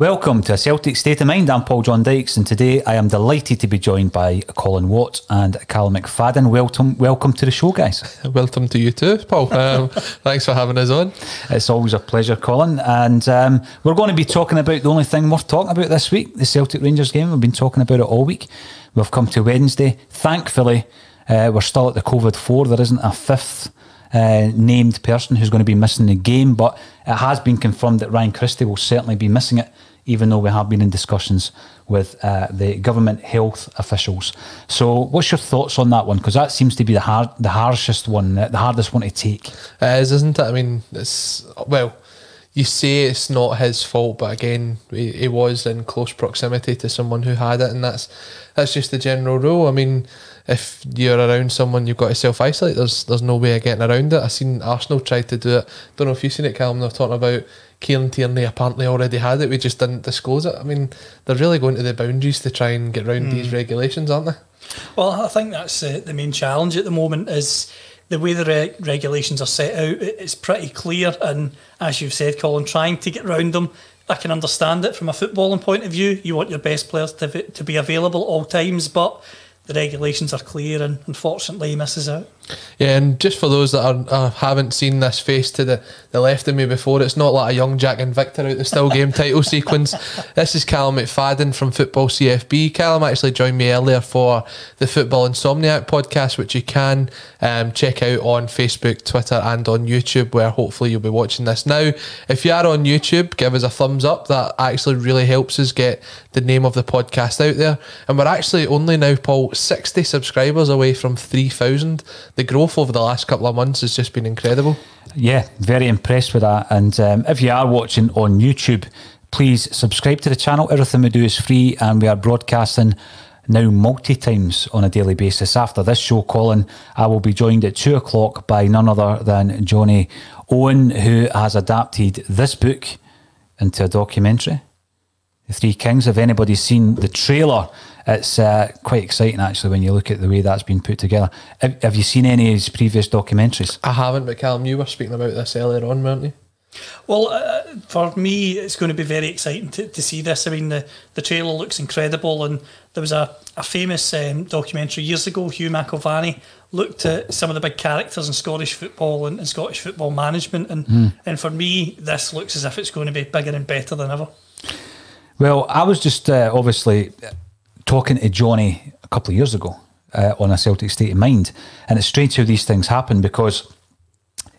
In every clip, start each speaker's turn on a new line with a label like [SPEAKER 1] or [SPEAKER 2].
[SPEAKER 1] Welcome to a Celtic State of Mind. I'm Paul John Dykes, and today I am delighted to be joined by Colin Watt and Cal McFadden. Welcome, welcome to the show, guys.
[SPEAKER 2] Welcome to you too, Paul. Um, thanks for having us on.
[SPEAKER 1] It's always a pleasure, Colin. And um, we're going to be talking about the only thing worth talking about this week the Celtic Rangers game. We've been talking about it all week. We've come to Wednesday. Thankfully, uh, we're still at the COVID 4. There isn't a fifth uh, named person who's going to be missing the game, but it has been confirmed that Ryan Christie will certainly be missing it even though we have been in discussions with uh, the government health officials. So, what's your thoughts on that one? Because that seems to be the hard, the harshest one, the hardest one to take.
[SPEAKER 2] It is, isn't it? I mean, it's well. You say it's not his fault, but again, he, he was in close proximity to someone who had it, and that's that's just the general rule. I mean, if you're around someone, you've got to self isolate. There's there's no way of getting around it. I've seen Arsenal try to do it. Don't know if you've seen it, Callum. They're talking about Kieran Tierney apparently already had it. We just didn't disclose it. I mean, they're really going to the boundaries to try and get around mm. these regulations, aren't they?
[SPEAKER 3] Well, I think that's uh, the main challenge at the moment is the way the re- regulations are set out. It's pretty clear, and as you've said, Colin, trying to get around them. I can understand it from a footballing point of view. You want your best players to, to be available all times, but the regulations are clear, and unfortunately, he misses out.
[SPEAKER 2] Yeah, and just for those that are, uh, haven't seen this face to the, the left of me before, it's not like a young Jack and Victor out the still game title sequence. This is Callum McFadden from Football CFB. Callum actually joined me earlier for the Football Insomniac podcast, which you can um, check out on Facebook, Twitter, and on YouTube, where hopefully you'll be watching this now. If you are on YouTube, give us a thumbs up. That actually really helps us get the name of the podcast out there. And we're actually only now, Paul, 60 subscribers away from 3,000 the growth over the last couple of months has just been incredible.
[SPEAKER 1] Yeah, very impressed with that. And um, if you are watching on YouTube, please subscribe to the channel. Everything we do is free, and we are broadcasting now multi times on a daily basis. After this show, Colin, I will be joined at two o'clock by none other than Johnny Owen, who has adapted this book into a documentary. The Three Kings. Have anybody seen the trailer it's uh, quite exciting actually when you look at the way that's been put together. Have, have, you seen any of his previous documentaries?
[SPEAKER 2] I haven't, but Callum, you were speaking about this earlier on, weren't you?
[SPEAKER 3] Well, uh, for me, it's going to be very exciting to, to see this. I mean, the, the trailer looks incredible, and there was a, a famous um, documentary years ago, Hugh McIlvanney looked at some of the big characters in Scottish football and, and Scottish football management, and, mm. and for me, this looks as if it's going to be bigger and better than ever.
[SPEAKER 1] Well, I was just uh, obviously talking to Johnny a couple of years ago uh, on a Celtic State of Mind, and it's strange how these things happen because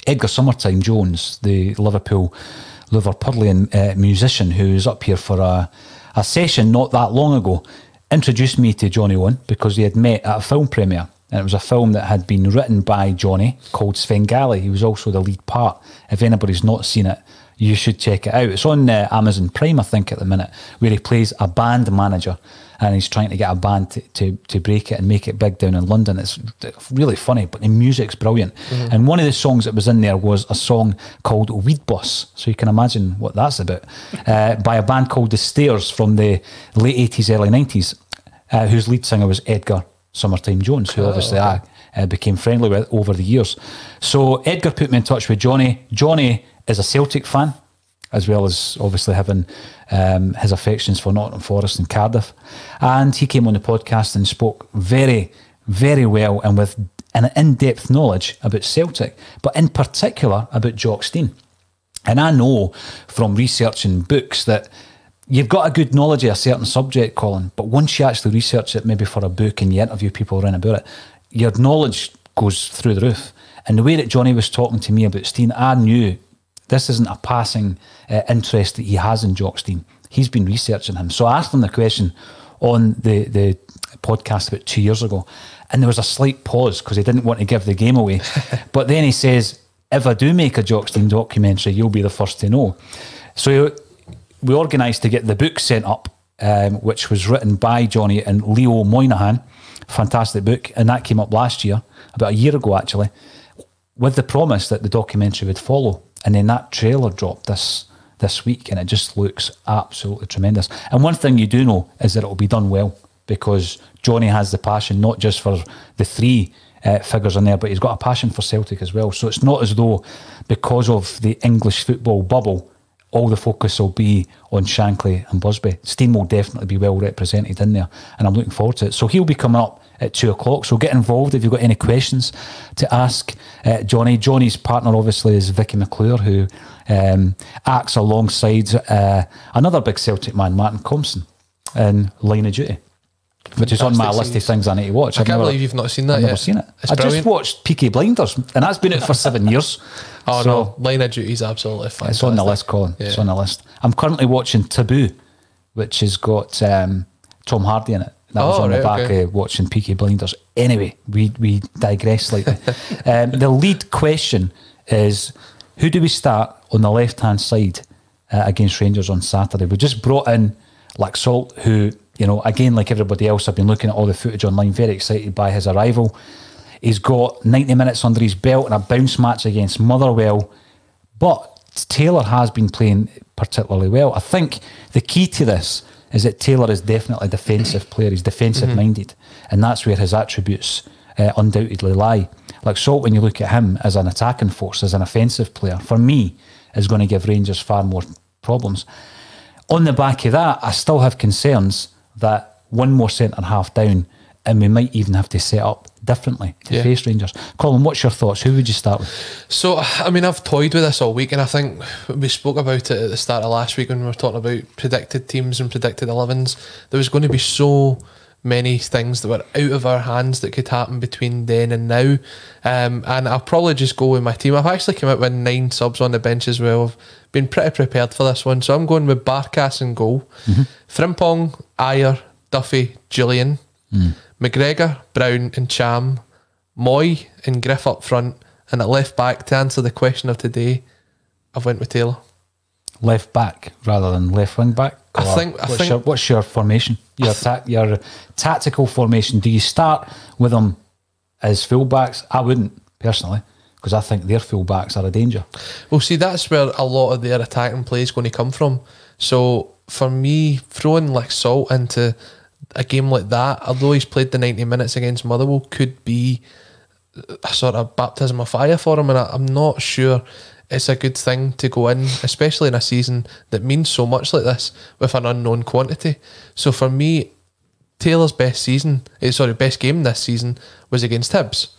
[SPEAKER 1] Edgar Summertime Jones, the Liverpool Liverpudlian uh, musician who was up here for a, a session not that long ago, introduced me to Johnny Owen because they had met at a film premiere. And it was a film that had been written by Johnny called Svengali. He was also the lead part. If anybody's not seen it, you should check it out. It's on uh, Amazon Prime, I think, at the minute, where he plays a band manager and he's trying to get a band to, to, to break it and make it big down in London. It's really funny, but the music's brilliant. Mm-hmm. And one of the songs that was in there was a song called Weed Bus. So you can imagine what that's about, uh, by a band called The Stairs from the late 80s, early 90s, uh, whose lead singer was Edgar Summertime Jones, who oh, obviously okay. I uh, became friendly with over the years. So Edgar put me in touch with Johnny. Johnny is a Celtic fan as well as obviously having um, his affections for Nottingham Forest and Cardiff. And he came on the podcast and spoke very, very well and with an in depth knowledge about Celtic, but in particular about Jock Stein. And I know from researching books that you've got a good knowledge of a certain subject, Colin, but once you actually research it, maybe for a book and you interview people around about it, your knowledge goes through the roof. And the way that Johnny was talking to me about Stein, I knew this isn't a passing uh, interest that he has in Jock Stein. He's been researching him. So I asked him the question on the, the podcast about two years ago, and there was a slight pause because he didn't want to give the game away. but then he says, if I do make a Jock Stein documentary, you'll be the first to know. So we organised to get the book sent up, um, which was written by Johnny and Leo Moynihan. Fantastic book. And that came up last year, about a year ago actually, with the promise that the documentary would follow. And then that trailer dropped this this week, and it just looks absolutely tremendous. And one thing you do know is that it will be done well because Johnny has the passion not just for the three uh, figures in there, but he's got a passion for Celtic as well. So it's not as though because of the English football bubble, all the focus will be on Shankly and Busby. Stein will definitely be well represented in there, and I'm looking forward to it. So he'll be coming up at two o'clock. So get involved if you've got any questions to ask uh, Johnny. Johnny's partner, obviously, is Vicky McClure, who um, acts alongside uh, another big Celtic man, Martin Compston, in Line of Duty. Which is on my list of things I need to watch.
[SPEAKER 2] I
[SPEAKER 1] I've
[SPEAKER 2] can't
[SPEAKER 1] never-
[SPEAKER 2] believe you've not seen that
[SPEAKER 1] I've never seen it.
[SPEAKER 2] It's
[SPEAKER 1] I
[SPEAKER 2] brilliant.
[SPEAKER 1] just watched Peaky Blinders, and that's been out for seven years.
[SPEAKER 2] Oh
[SPEAKER 1] So-
[SPEAKER 2] no, Line of Duty is absolutely fantastic.
[SPEAKER 1] it's on the list, Colin. It's on the list. I'm currently watching Taboo, which has got um, Tom Hardy in it. That was
[SPEAKER 2] Oh,
[SPEAKER 1] on the back
[SPEAKER 2] okay.
[SPEAKER 1] of watching Peaky Blinders. Anyway, we we digress slightly. um, the lead question is: Who do we start on the left hand side uh, against Rangers on Saturday? We just brought in Laxalt, who you know, again, like everybody else, I've been looking at all the footage online. Very excited by his arrival. He's got 90 minutes under his belt and a bounce match against Motherwell. But Taylor has been playing particularly well. I think the key to this is that Taylor is definitely a defensive player. He's defensive minded, and that's where his attributes uh, undoubtedly lie. Laxalt, when you look at him as an attacking force, as an offensive player, for me, is going to give Rangers far more problems. On the back of that, I still have concerns that one more centre half down, and we might even have to set up differently to
[SPEAKER 2] Yeah.
[SPEAKER 1] face Rangers. Colin, what's your thoughts? Who would you start with?
[SPEAKER 2] So, I mean, I've toyed with this all week, and I think we spoke about it at the start of last week when we were talking about predicted teams and predicted 11s. There was going to be so many things that were out of our hands that could happen between then and now. Um, and I'll probably just go with my team. I've actually come out with nine subs on the bench as well. I've been pretty prepared for this one. So I'm going with Barkas and goal, Frimpong, Ajer, Duffy, Jullien, McGregor, Brown, and Ntcham, Moi and Griff up front, and at left back to answer the question of today, I've went with Taylor.
[SPEAKER 1] left back rather than left wing back?
[SPEAKER 2] I
[SPEAKER 1] Or
[SPEAKER 2] think- I
[SPEAKER 1] what's,
[SPEAKER 2] think-
[SPEAKER 1] your, what's your formation? Your ta- your tactical formation. Do you start with them as fullbacks? I wouldn't personally, because I think their fullbacks are a danger.
[SPEAKER 2] Well, see, that's where a lot of their attacking play is going to come from. So for me, throwing like Salt into a game like that, although he's played the 90 minutes against Motherwell, could be a sort of baptism of fire for him. And I, I'm not sure it's a good thing to go in, especially in a season that means so much like this with an unknown quantity. So for me, Taylor's best season, eh, sorry, best game this season was against Hibs.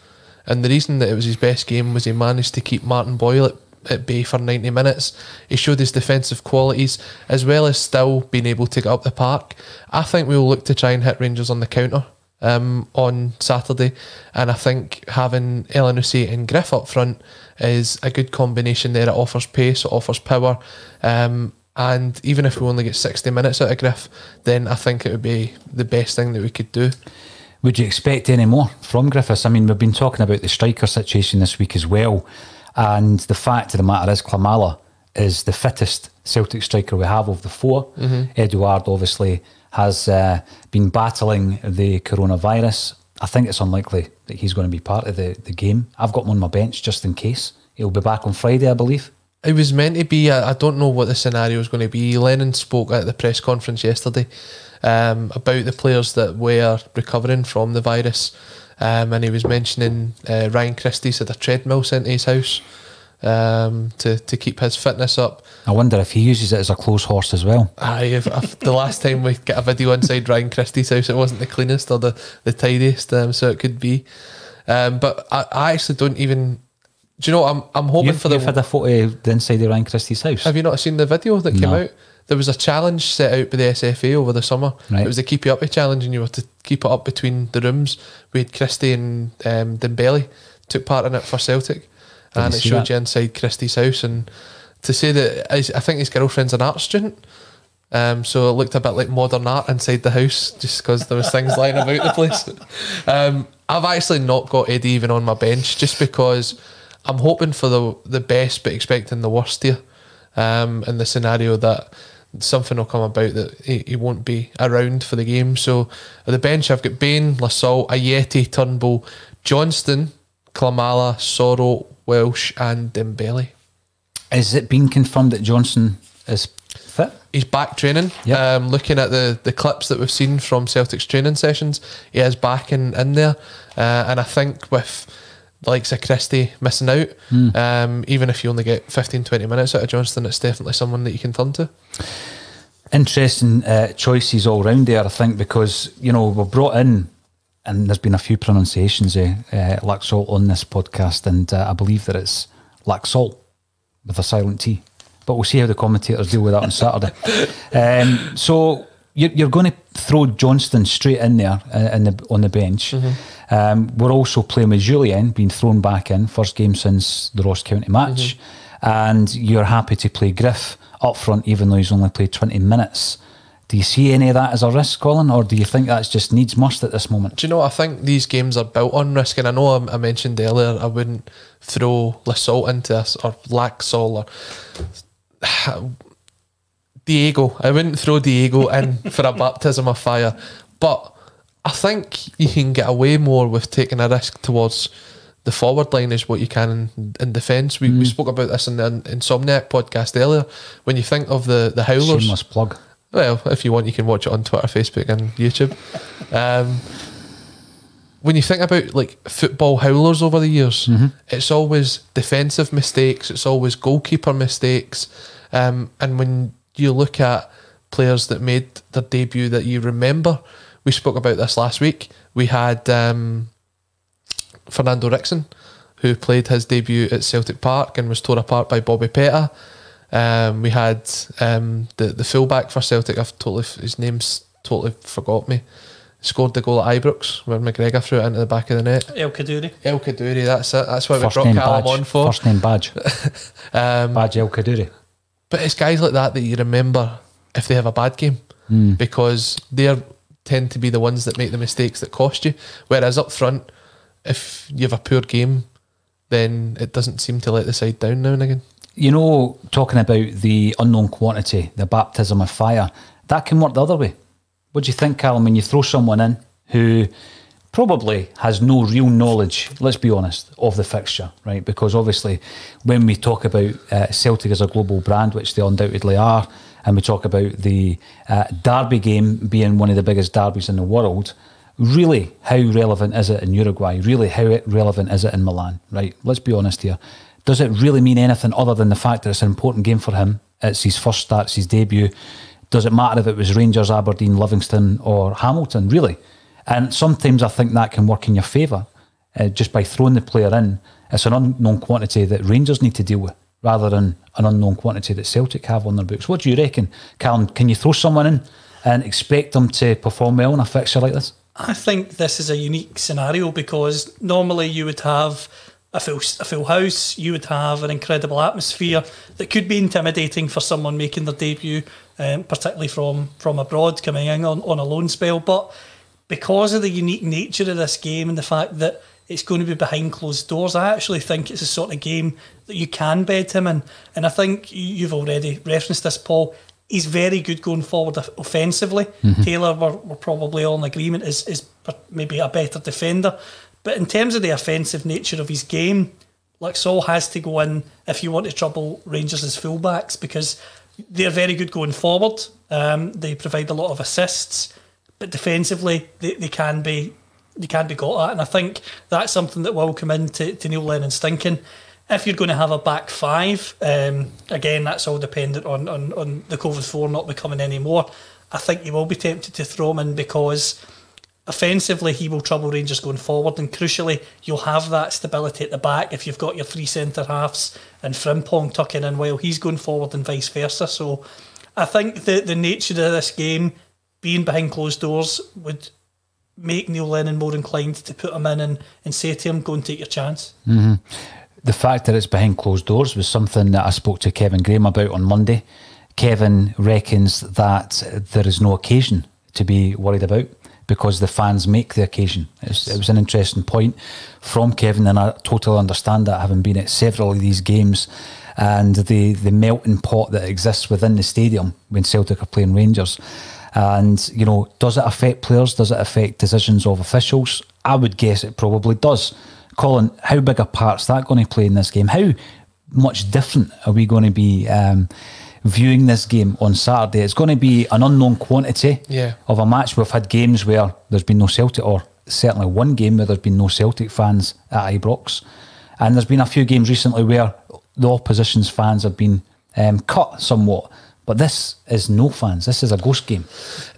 [SPEAKER 2] And the reason that it was his best game was he managed to keep Martin Boyle at, at bay for 90 minutes. He showed his defensive qualities as well as still being able to get up the park. I think we'll look to try and hit Rangers on the counter um, on Saturday. And I think having Elyounoussi and Griff up front is a good combination there. It offers pace, it offers power. Um, and even if we only get 60 minutes out of Griff, then I think it would be the best thing that we could do.
[SPEAKER 1] Would you expect any more from Griffiths? I mean, we've been talking about the striker situation this week as well, and the fact of the matter is, Klimala is the fittest Celtic striker we have of the 4 Edouard obviously has uh, been battling the coronavirus. I think it's unlikely that he's going to be part of the, the game. I've got him on my bench just in case. He'll be back on Friday, I believe.
[SPEAKER 2] It was meant to be. I I don't know what the scenario is going to be. Lennon spoke at the press conference yesterday um, about the players that were recovering from the virus, um, and he was mentioning uh, Ryan Christie's had a treadmill sent to his house um, to to keep his fitness up.
[SPEAKER 1] I wonder if he uses it as a close horse as well.
[SPEAKER 2] Aye, if, if the last time we got a video inside Ryan Christie's house, it wasn't the cleanest or the, the tidiest, um, so it could be. Um, but I, I actually don't even. Do you know? I'm I'm hoping
[SPEAKER 1] You've,
[SPEAKER 2] for the.
[SPEAKER 1] you've had a photo of the inside of Ryan Christie's house.
[SPEAKER 2] Have you not seen the video that came out? There was a challenge set out by the SFA over the summer.
[SPEAKER 1] Right.
[SPEAKER 2] It was a keep you up challenge, and you were to keep it up between the rooms. We had Christie and um, Dembele took part in it for Celtic, and it showed
[SPEAKER 1] that?
[SPEAKER 2] you inside Christie's house. And to say that I think his girlfriend's an art student, um, so it looked a bit like modern art inside the house, just because there was things lying about the place. Um, I've actually not got Eddie even on my bench, just because I'm hoping for the the best, but expecting the worst here. Um, in the scenario that something will come about that he, he won't be around for the game. So at the bench, I've got Bain, Lassalle, Ajeti, Turnbull, Johnston, Klimala, Soro, Welsh, and Dembele.
[SPEAKER 1] Is it been confirmed that Johnson is fit?
[SPEAKER 2] He's back training.
[SPEAKER 1] Yep.
[SPEAKER 2] Um, looking at the, the clips that we've seen from Celtic's training sessions, he is back in, in there. Uh, and I think with likes of Christie missing out. Um, even if you only get 15, 20 minutes out of Johnston, it's definitely someone that you can turn to.
[SPEAKER 1] Interesting uh, choices all round there, I think, because you know we've brought in, and there's been a few pronunciations of uh, Laxalt on this podcast, and uh, I believe that it's Laxalt with a silent T. But we'll see how the commentators deal with that on Saturday. Um, so you're, you're going to throw Johnston straight in there uh, in the, on the bench. Um, we're also playing with Jullien being thrown back in, first game since the Ross County match. And you're happy to play Griff up front, even though he's only played 20 minutes. Do you see any of that as a risk, Colin, or do you think that's just needs must at this moment?
[SPEAKER 2] Do you know? I think these games are built on risk, and I know I, I mentioned earlier I wouldn't throw Lassault into this or Laxall or Diego. I wouldn't throw Diego in for a baptism of fire, but I think you can get away more with taking a risk towards the forward line is what you can in, in defence. We, we spoke about this in the Insomniac podcast earlier. When you think of the the howlers,
[SPEAKER 1] Shameless plug.
[SPEAKER 2] well, if you want, you can watch it on Twitter, Facebook, and YouTube. Um, when you think about like football howlers over the years, it's always defensive mistakes, it's always goalkeeper mistakes, um, and when you look at players that made their debut that you remember, we spoke about this last week. We had um, Fernando Ricksen, who played his debut at Celtic Park and was torn apart by Bobby Petta. Um, we had um, the the fullback for Celtic. I've totally his name's totally forgot me. Scored the goal at Ibrox where McGregor threw it into the back of the net.
[SPEAKER 3] El Kaddouri.
[SPEAKER 2] El Kaddouri, that's it. That's what
[SPEAKER 1] First
[SPEAKER 2] we
[SPEAKER 1] name
[SPEAKER 2] brought Callum
[SPEAKER 1] badge.
[SPEAKER 2] on for.
[SPEAKER 1] First name badge.
[SPEAKER 2] Um,
[SPEAKER 1] badge El Kaddouri.
[SPEAKER 2] But it's guys like that that you remember if they have a bad game hmm. because they tend to be the ones that make the mistakes that cost you. Whereas up front, if you have a poor game, then it doesn't seem to let the side down now and again.
[SPEAKER 1] You know, talking about the unknown quantity, the baptism of fire, that can work the other way. What do you think, Callum, when you throw someone in who probably has no real knowledge, let's be honest, of the fixture, right? Because obviously, when we talk about uh, Celtic as a global brand, which they undoubtedly are, and we talk about the uh, Derby game being one of the biggest derbies in the world, really, how relevant is it in Uruguay? Really, how relevant is it in Milan, right? Let's be honest here. Does it really mean anything other than the fact that it's an important game for him? It's his first start, it's his debut. Does it matter if it was Rangers, Aberdeen, Livingston, or Hamilton? Really? And sometimes I think that can work in your favour uh, just by throwing the player in. It's an unknown quantity that Rangers need to deal with rather than an unknown quantity that Celtic have on their books. What do you reckon, Callum? Can you throw someone in and expect them to perform well in a fixture like this?
[SPEAKER 3] I think this is a unique scenario because normally you would have a full a full house, you would have an incredible atmosphere that could be intimidating for someone making their debut, um, particularly from from abroad coming in on, on a loan spell. But because of the unique nature of this game and the fact that it's going to be behind closed doors, I actually think it's a sort of game that you can bed him in. And I think you- you've already referenced this, Paul. He's very good going forward off- offensively. Taylor, we're, we're probably all in agreement, is, is maybe a better defender. But in terms of the offensive nature of his game, Luxall has to go in if you want to trouble Rangers as fullbacks because they're very good going forward. Um, they provide a lot of assists, but defensively they, they can be they can be got at. And I think that's something that will come into to Neil Lennon thinking. If you're going to have a back five, um, again, that's all dependent on, on, on the COVID 4 not becoming any more. I think you will be tempted to throw him in because offensively he will trouble Rangers going forward and crucially you'll have that stability at the back if you've got your three centre halves and Frimpong tucking in while he's going forward and vice versa. So I think the the nature of this game being behind closed doors would make Neil Lennon more inclined to put him in and, and say to him, go and take your chance. Mm-hmm.
[SPEAKER 1] the fact that it's behind closed doors was something that I spoke to Kevin Graham about on Monday. Kevin reckons that there is no occasion to be worried about because the fans make the occasion. It's, it was an interesting point from Kevin, and I totally understand that, having been at several of these games and the, the melting pot that exists within the stadium when Celtic are playing Rangers. And, you know, does it affect players? Does it affect decisions of officials? I would guess it probably does. Colin, how big a part's that going to play in this game? How much different are we going to be um, viewing this game on Saturday? It's going to be an unknown quantity
[SPEAKER 2] Yeah.
[SPEAKER 1] of a match. We've had games where there's been no Celtic or certainly one game where there's been no Celtic fans at Ibrox, and there's been a few games recently where the opposition's fans have been um, cut somewhat. But this is no fans. This is a ghost game.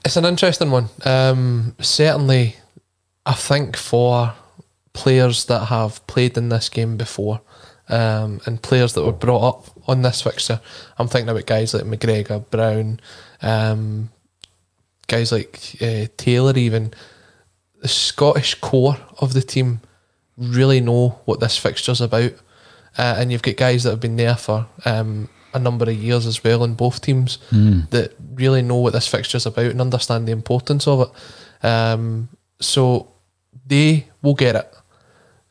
[SPEAKER 2] It's an interesting one. Um, certainly, I think for players that have played in this game before um, and players that were brought up on this fixture, I'm thinking about guys like McGregor, Brown, um, guys like uh, Taylor, even the Scottish core of the team really know what this fixture's about. Uh, and you've got guys that have been there for um, a number of years as well in both teams
[SPEAKER 1] Mm.
[SPEAKER 2] that really know what this fixture's about and understand the importance of it. Um, so they will get it.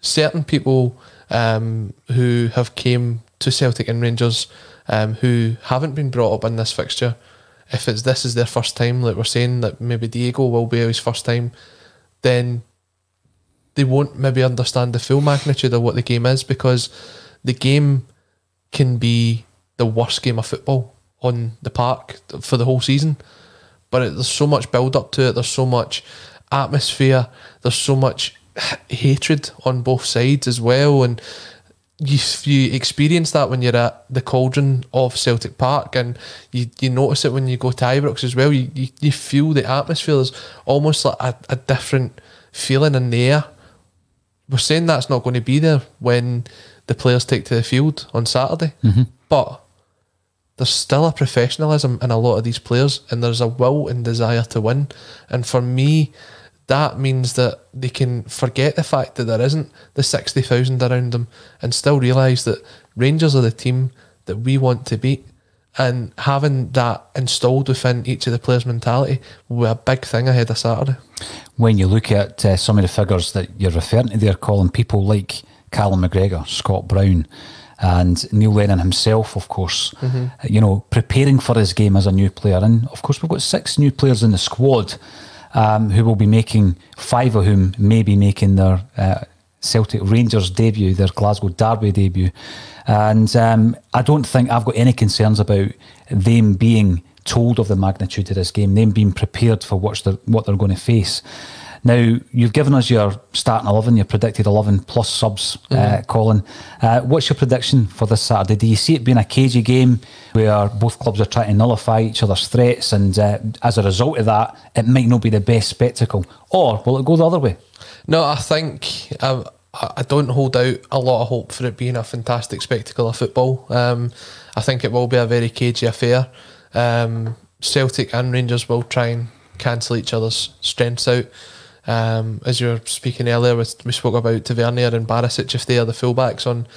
[SPEAKER 2] Certain people um, who have came to Celtic and Rangers um, who haven't been brought up in this fixture, if it's this is their first time, like we're saying that maybe Diego will be his first time, then they won't maybe understand the full magnitude of what the game is because the game can be the worst game of football on the park for the whole season. But it, there's so much build up to it. There's so much atmosphere. There's so much hatred on both sides as well, and you you experience that when you're at the cauldron of Celtic Park, and you, you notice it when you go to Ibrox as well. You, you, you feel the atmosphere. There's almost like a, a different feeling in the air. We're saying that's not going to be there when the players take to the field on Saturday, mm-hmm. but there's still a professionalism in a lot of these players, and there's a will and desire to win. And for me, that means that they can forget the fact that there isn't the 60,000 around them and still realise that Rangers are the team that we want to beat. And having that installed within each of the players' mentality will be a big thing ahead of Saturday.
[SPEAKER 1] when you look at uh, some of the figures that you're referring to there, Colin, people like Callum McGregor, Scott Brown, and Neil Lennon himself, of course, uh, you know, preparing for his game as a new player. And of course, we've got six new players in the squad um, who will be making, five of whom may be making their uh, Celtic Rangers debut, their Glasgow Derby debut. And um, I don't think I've got any concerns about them being told of the magnitude of this game, them being prepared for what they're going to face. Now, you've given us your starting 11, your predicted 11 plus subs, uh, Colin. Uh, what's your prediction for this Saturday? Do you see it being a cagey game where both clubs are trying to nullify each other's threats and uh, as a result of that, it might not be the best spectacle? Or will it go the other way?
[SPEAKER 2] No, I think um, I I don't hold out a lot of hope for it being a fantastic spectacle of football. Um, I think it will be a very cagey affair. Um, Celtic and Rangers will try and cancel each other's strengths out. Um, as you were speaking earlier, we, we spoke about Tavernier and Barisic. If they are the fullbacks on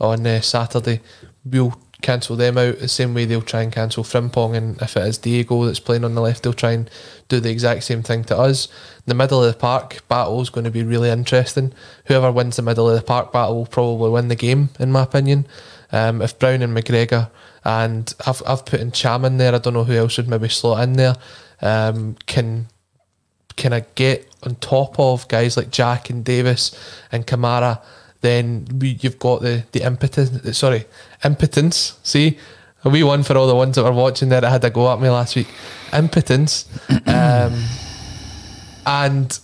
[SPEAKER 2] on uh, Saturday, we'll cancel them out the same way they'll try and cancel Frimpong. And if it is Diego that's playing on the left, they'll try and do the exact same thing to us. The middle of the park battle is going to be really interesting. Whoever wins the middle of the park battle will probably win the game, in my opinion. Um, if Brown and McGregor and I've I've put in Ntcham in there. I don't know who else would maybe slot in there. Um, can kind of get on top of guys like Jack and Davis and Kamara, then we, you've got the the impotence. Sorry, impotence. See, a wee one for all the ones that were watching there that had to go at me last week. Impotence, um, and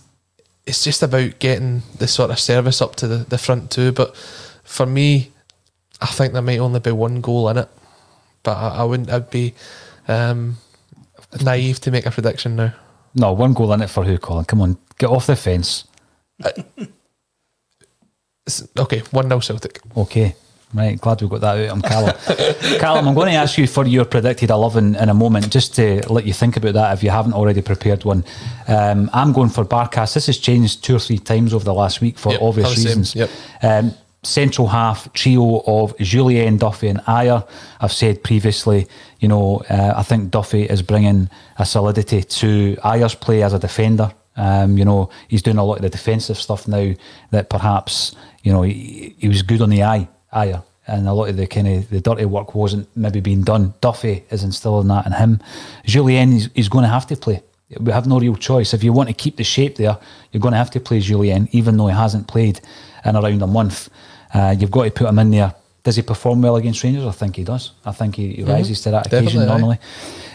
[SPEAKER 2] it's just about getting the sort of service up to the, the front two. But for me, I think there might only be one goal in it. But I, I wouldn't. I'd be um, naive to make a prediction now.
[SPEAKER 1] No, one goal in it for who, Colin? Come on, get off the fence.
[SPEAKER 2] It's- okay, one 0 Celtic.
[SPEAKER 1] Okay. Right, glad we got that out on Callum. Callum, I'm going to ask you for your predicted 11 in a moment, just to let you think about that if you haven't already prepared one. Um, I'm going for Barkas. This has changed two or three times over the last week for
[SPEAKER 2] Yep,
[SPEAKER 1] obvious
[SPEAKER 2] I'm the same,
[SPEAKER 1] reasons.
[SPEAKER 2] yep.
[SPEAKER 1] Um, central half trio of Jullien, Duffy, and Ajer. I've said previously, you know, uh, I think Duffy is bringing a solidity to Ajer's play as a defender. Um, you know, he's doing a lot of the defensive stuff now that perhaps, you know, he, he was good on the eye. And a lot of the kind of the dirty work wasn't maybe being done. Duffy is instilling that in him. Jullien, is, he's going to have to play. We have no real choice. If you want to keep the shape there, you're going to have to play Jullien, even though he hasn't played in around a month. Uh, you've got to put him in there. Does he perform well against Rangers? I think he does. I think he, he rises to that occasion
[SPEAKER 2] Definitely, aye.
[SPEAKER 1] normally.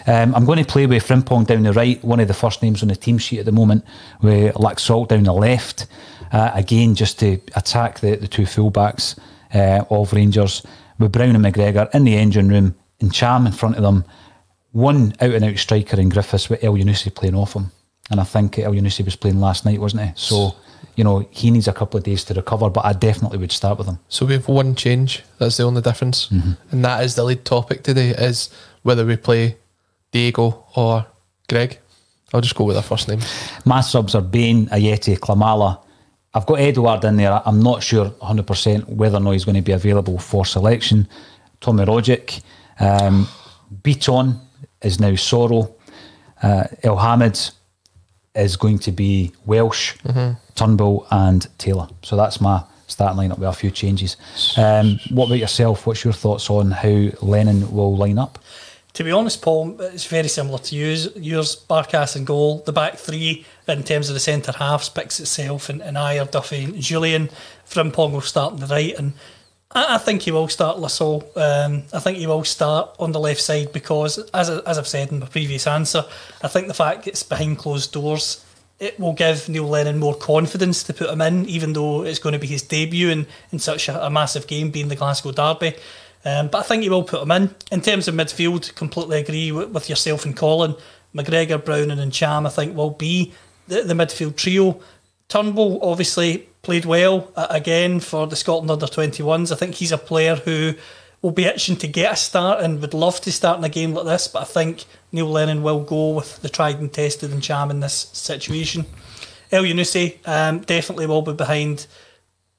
[SPEAKER 1] Um, I'm going to play with Frimpong down the right, one of the first names on the team sheet at the moment, with Laxalt down the left. Uh, again, just to attack the, the two fullbacks uh, of Rangers, with Brown and McGregor in the engine room, and Ntcham in front of them. One out and out striker in Griffiths with Elyounoussi playing off him. And I think Elyounoussi was playing last night, wasn't he? So, you know, he needs a couple of days to recover, but I definitely would start with him.
[SPEAKER 2] So we have one change. That's the only difference, and that is the lead topic today: is whether we play Diego or Greg. I'll just go with our first name.
[SPEAKER 1] My subs are Bain, Ajeti, Klimala. I've got Edouard in there. I'm not sure 100% whether or not he's going to be available for selection. Tommy Rogic. Um, Bitton is now Soro. Uh, Elhamed is going to be Welsh, Turnbull, and Taylor. So that's my starting lineup with a few changes. Um, what about yourself? What's your thoughts on how Lennon will line up?
[SPEAKER 3] To be honest, Paul, it's very similar to yours. Yours, Barkas and goal. The back three, in terms of the centre halves, picks itself. And, and Ajer, Duffy, and Jullien. Frimpong will start on the right. And I, I think he will start Lasso. Um, I think he will start on the left side because, as, I- as I've said in my previous answer, I think the fact it's behind closed doors, it will give Neil Lennon more confidence to put him in, even though it's going to be his debut in, in such a, a massive game, being the Glasgow Derby. Um, but I think he will put him in. In terms of midfield, completely agree with, with yourself and Colin. McGregor, Browning, and Ntcham, I think, will be the, the midfield trio. Turnbull obviously played well uh, again for the Scotland under 21s. I think he's a player who will be itching to get a start and would love to start in a game like this. But I think Neil Lennon will go with the tried and tested and Ntcham in this situation. Elyounoussi um, definitely will be behind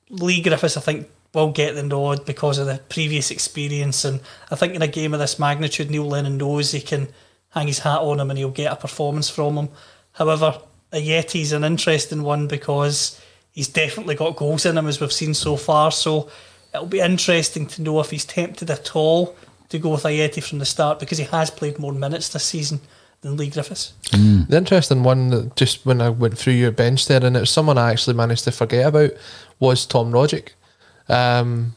[SPEAKER 3] Leigh Griffiths, I think, will get the nod because of the previous experience. And I think in a game of this magnitude, Neil Lennon knows he can hang his hat on him and he'll get a performance from him. However, Ajeti's an interesting one because he's definitely got goals in him as we've seen so far. So it'll be interesting to know if he's tempted at all to go with Ajeti from the start because he has played more minutes this season than Leigh Griffiths. Mm.
[SPEAKER 2] The interesting one, that just when I went through your bench there, and it was someone I actually managed to forget about, was Tom Rogic. Um,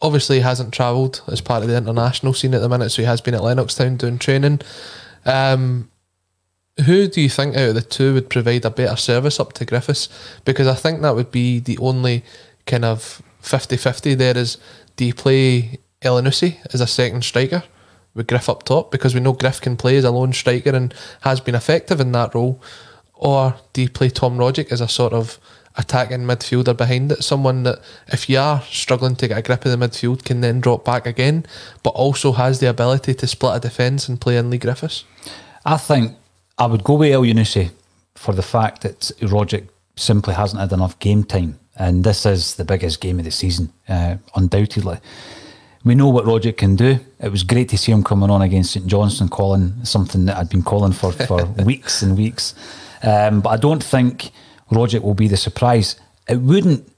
[SPEAKER 2] obviously, he hasn't travelled as part of the international scene at the minute, so he has been at Lennoxtown doing training. Um, who do you think out of the two would provide a better service up to Griffiths? Because I think that would be the only kind of 50 50 there is do you play Elyounoussi as a second striker with Griff up top? Because we know Griff can play as a lone striker and has been effective in that role. Or do you play Tom Rogic as a sort of attacking midfielder behind it? Someone that, if you are struggling to get a grip of the midfield, can then drop back again, but also has the ability to split a defence and play in Leigh Griffiths?
[SPEAKER 1] I think I would go with Elyounoussi for the fact that Rogic simply hasn't had enough game time. And this is the biggest game of the season, uh, undoubtedly. We know what Rogic can do. It was great to see him coming on against St Johnstone, calling something that I'd been calling for, for weeks and weeks. Um, but I don't think Rogic will be the surprise. It wouldn't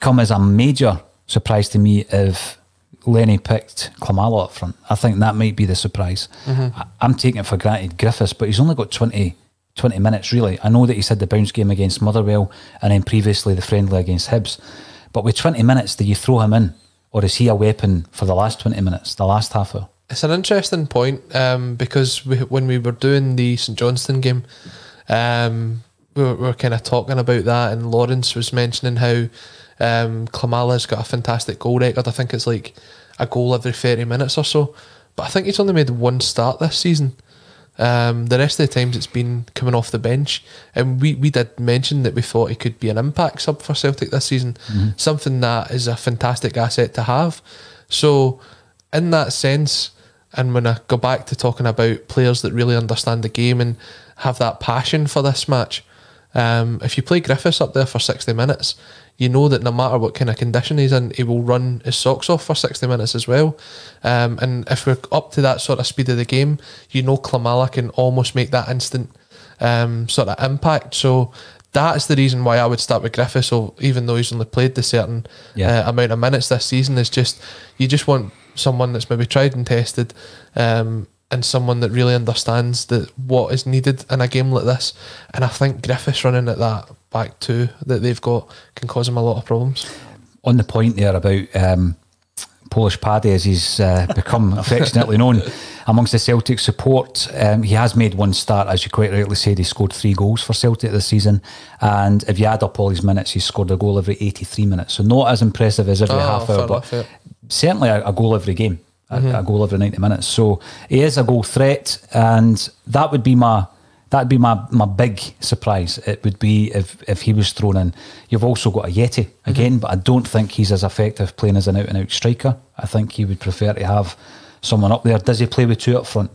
[SPEAKER 1] come as a major surprise to me if Lenny picked Klimala up front. I think that might be the surprise. I, I'm taking it for granted Griffiths, but he's only got 20, 20 minutes really. I know that he's had the bounce game against Motherwell and then previously the friendly against Hibs. But with 20 minutes, do you throw him in? Or is he a weapon for the last 20 minutes, the last half hour?
[SPEAKER 2] It's an interesting point um, because we, when we were doing the St Johnstone game, um, we were, we were kind of talking about that, and Lawrence was mentioning how um, Klimala's got a fantastic goal record. I think it's like a goal every 30 minutes or so. But I think he's only made one start this season. Um, the rest of the times it's been coming off the bench, and we, we did mention that we thought he could be an impact sub for Celtic this season, something that is a fantastic asset to have. So, in that sense, and when I go back to talking about players that really understand the game and have that passion for this match, um, if you play Griffiths up there for 60 minutes, you know that no matter what kind of condition he's in, he will run his socks off for 60 minutes as well. Um, and if we're up to that sort of speed of the game, you know Klimala can almost make that instant um, sort of impact. So that's the reason why I would start with Griffiths. So even though he's only played the certain
[SPEAKER 1] Yeah.
[SPEAKER 2] uh, amount of minutes this season, is just you just want someone that's maybe tried and tested. Um, and someone that really understands that what is needed in a game like this, and I think Griffiths running at that back two that they've got can cause him a lot of problems.
[SPEAKER 1] on the point there about um, Polish Paddy, as he's uh, become affectionately known amongst the Celtic support. Um, he has made one start, as you quite rightly said. He scored three goals for Celtic this season, and if you add up all his minutes, he's scored a goal every 83 minutes. So not as impressive as every
[SPEAKER 2] Oh,
[SPEAKER 1] half hour, but
[SPEAKER 2] enough, yeah.
[SPEAKER 1] certainly a, a goal every game, a, a mm-hmm. goal every 90 minutes. So he is a goal threat, and that would be my that'd be my, my big surprise. It would be if, if he was thrown in. You've also got Ajeti mm-hmm. again, but I don't think he's as effective playing as an out and out striker. I think he would prefer to have someone up there. Does he play with two up front?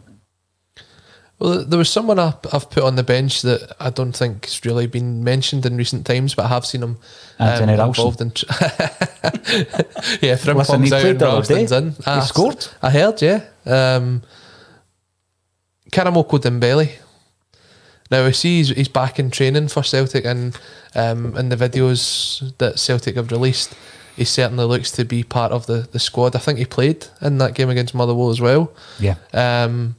[SPEAKER 2] Well, there was someone I, I've put on the bench that I don't think has really been mentioned in recent times, but I have seen him um,
[SPEAKER 1] Anthony Ralston.
[SPEAKER 2] involved in. yeah,
[SPEAKER 1] Listen,
[SPEAKER 2] Frimpong's
[SPEAKER 1] he
[SPEAKER 2] out and
[SPEAKER 1] the other day.
[SPEAKER 2] Ralston's in.
[SPEAKER 1] He
[SPEAKER 2] Ah,
[SPEAKER 1] scored.
[SPEAKER 2] I heard, yeah. Um, Karamoko Dembele. Now I see he's, he's back in training for Celtic, and um, in the videos that Celtic have released, he certainly looks to be part of the, the squad. I think he played in that game against Motherwell as well.
[SPEAKER 1] Yeah.
[SPEAKER 2] Um,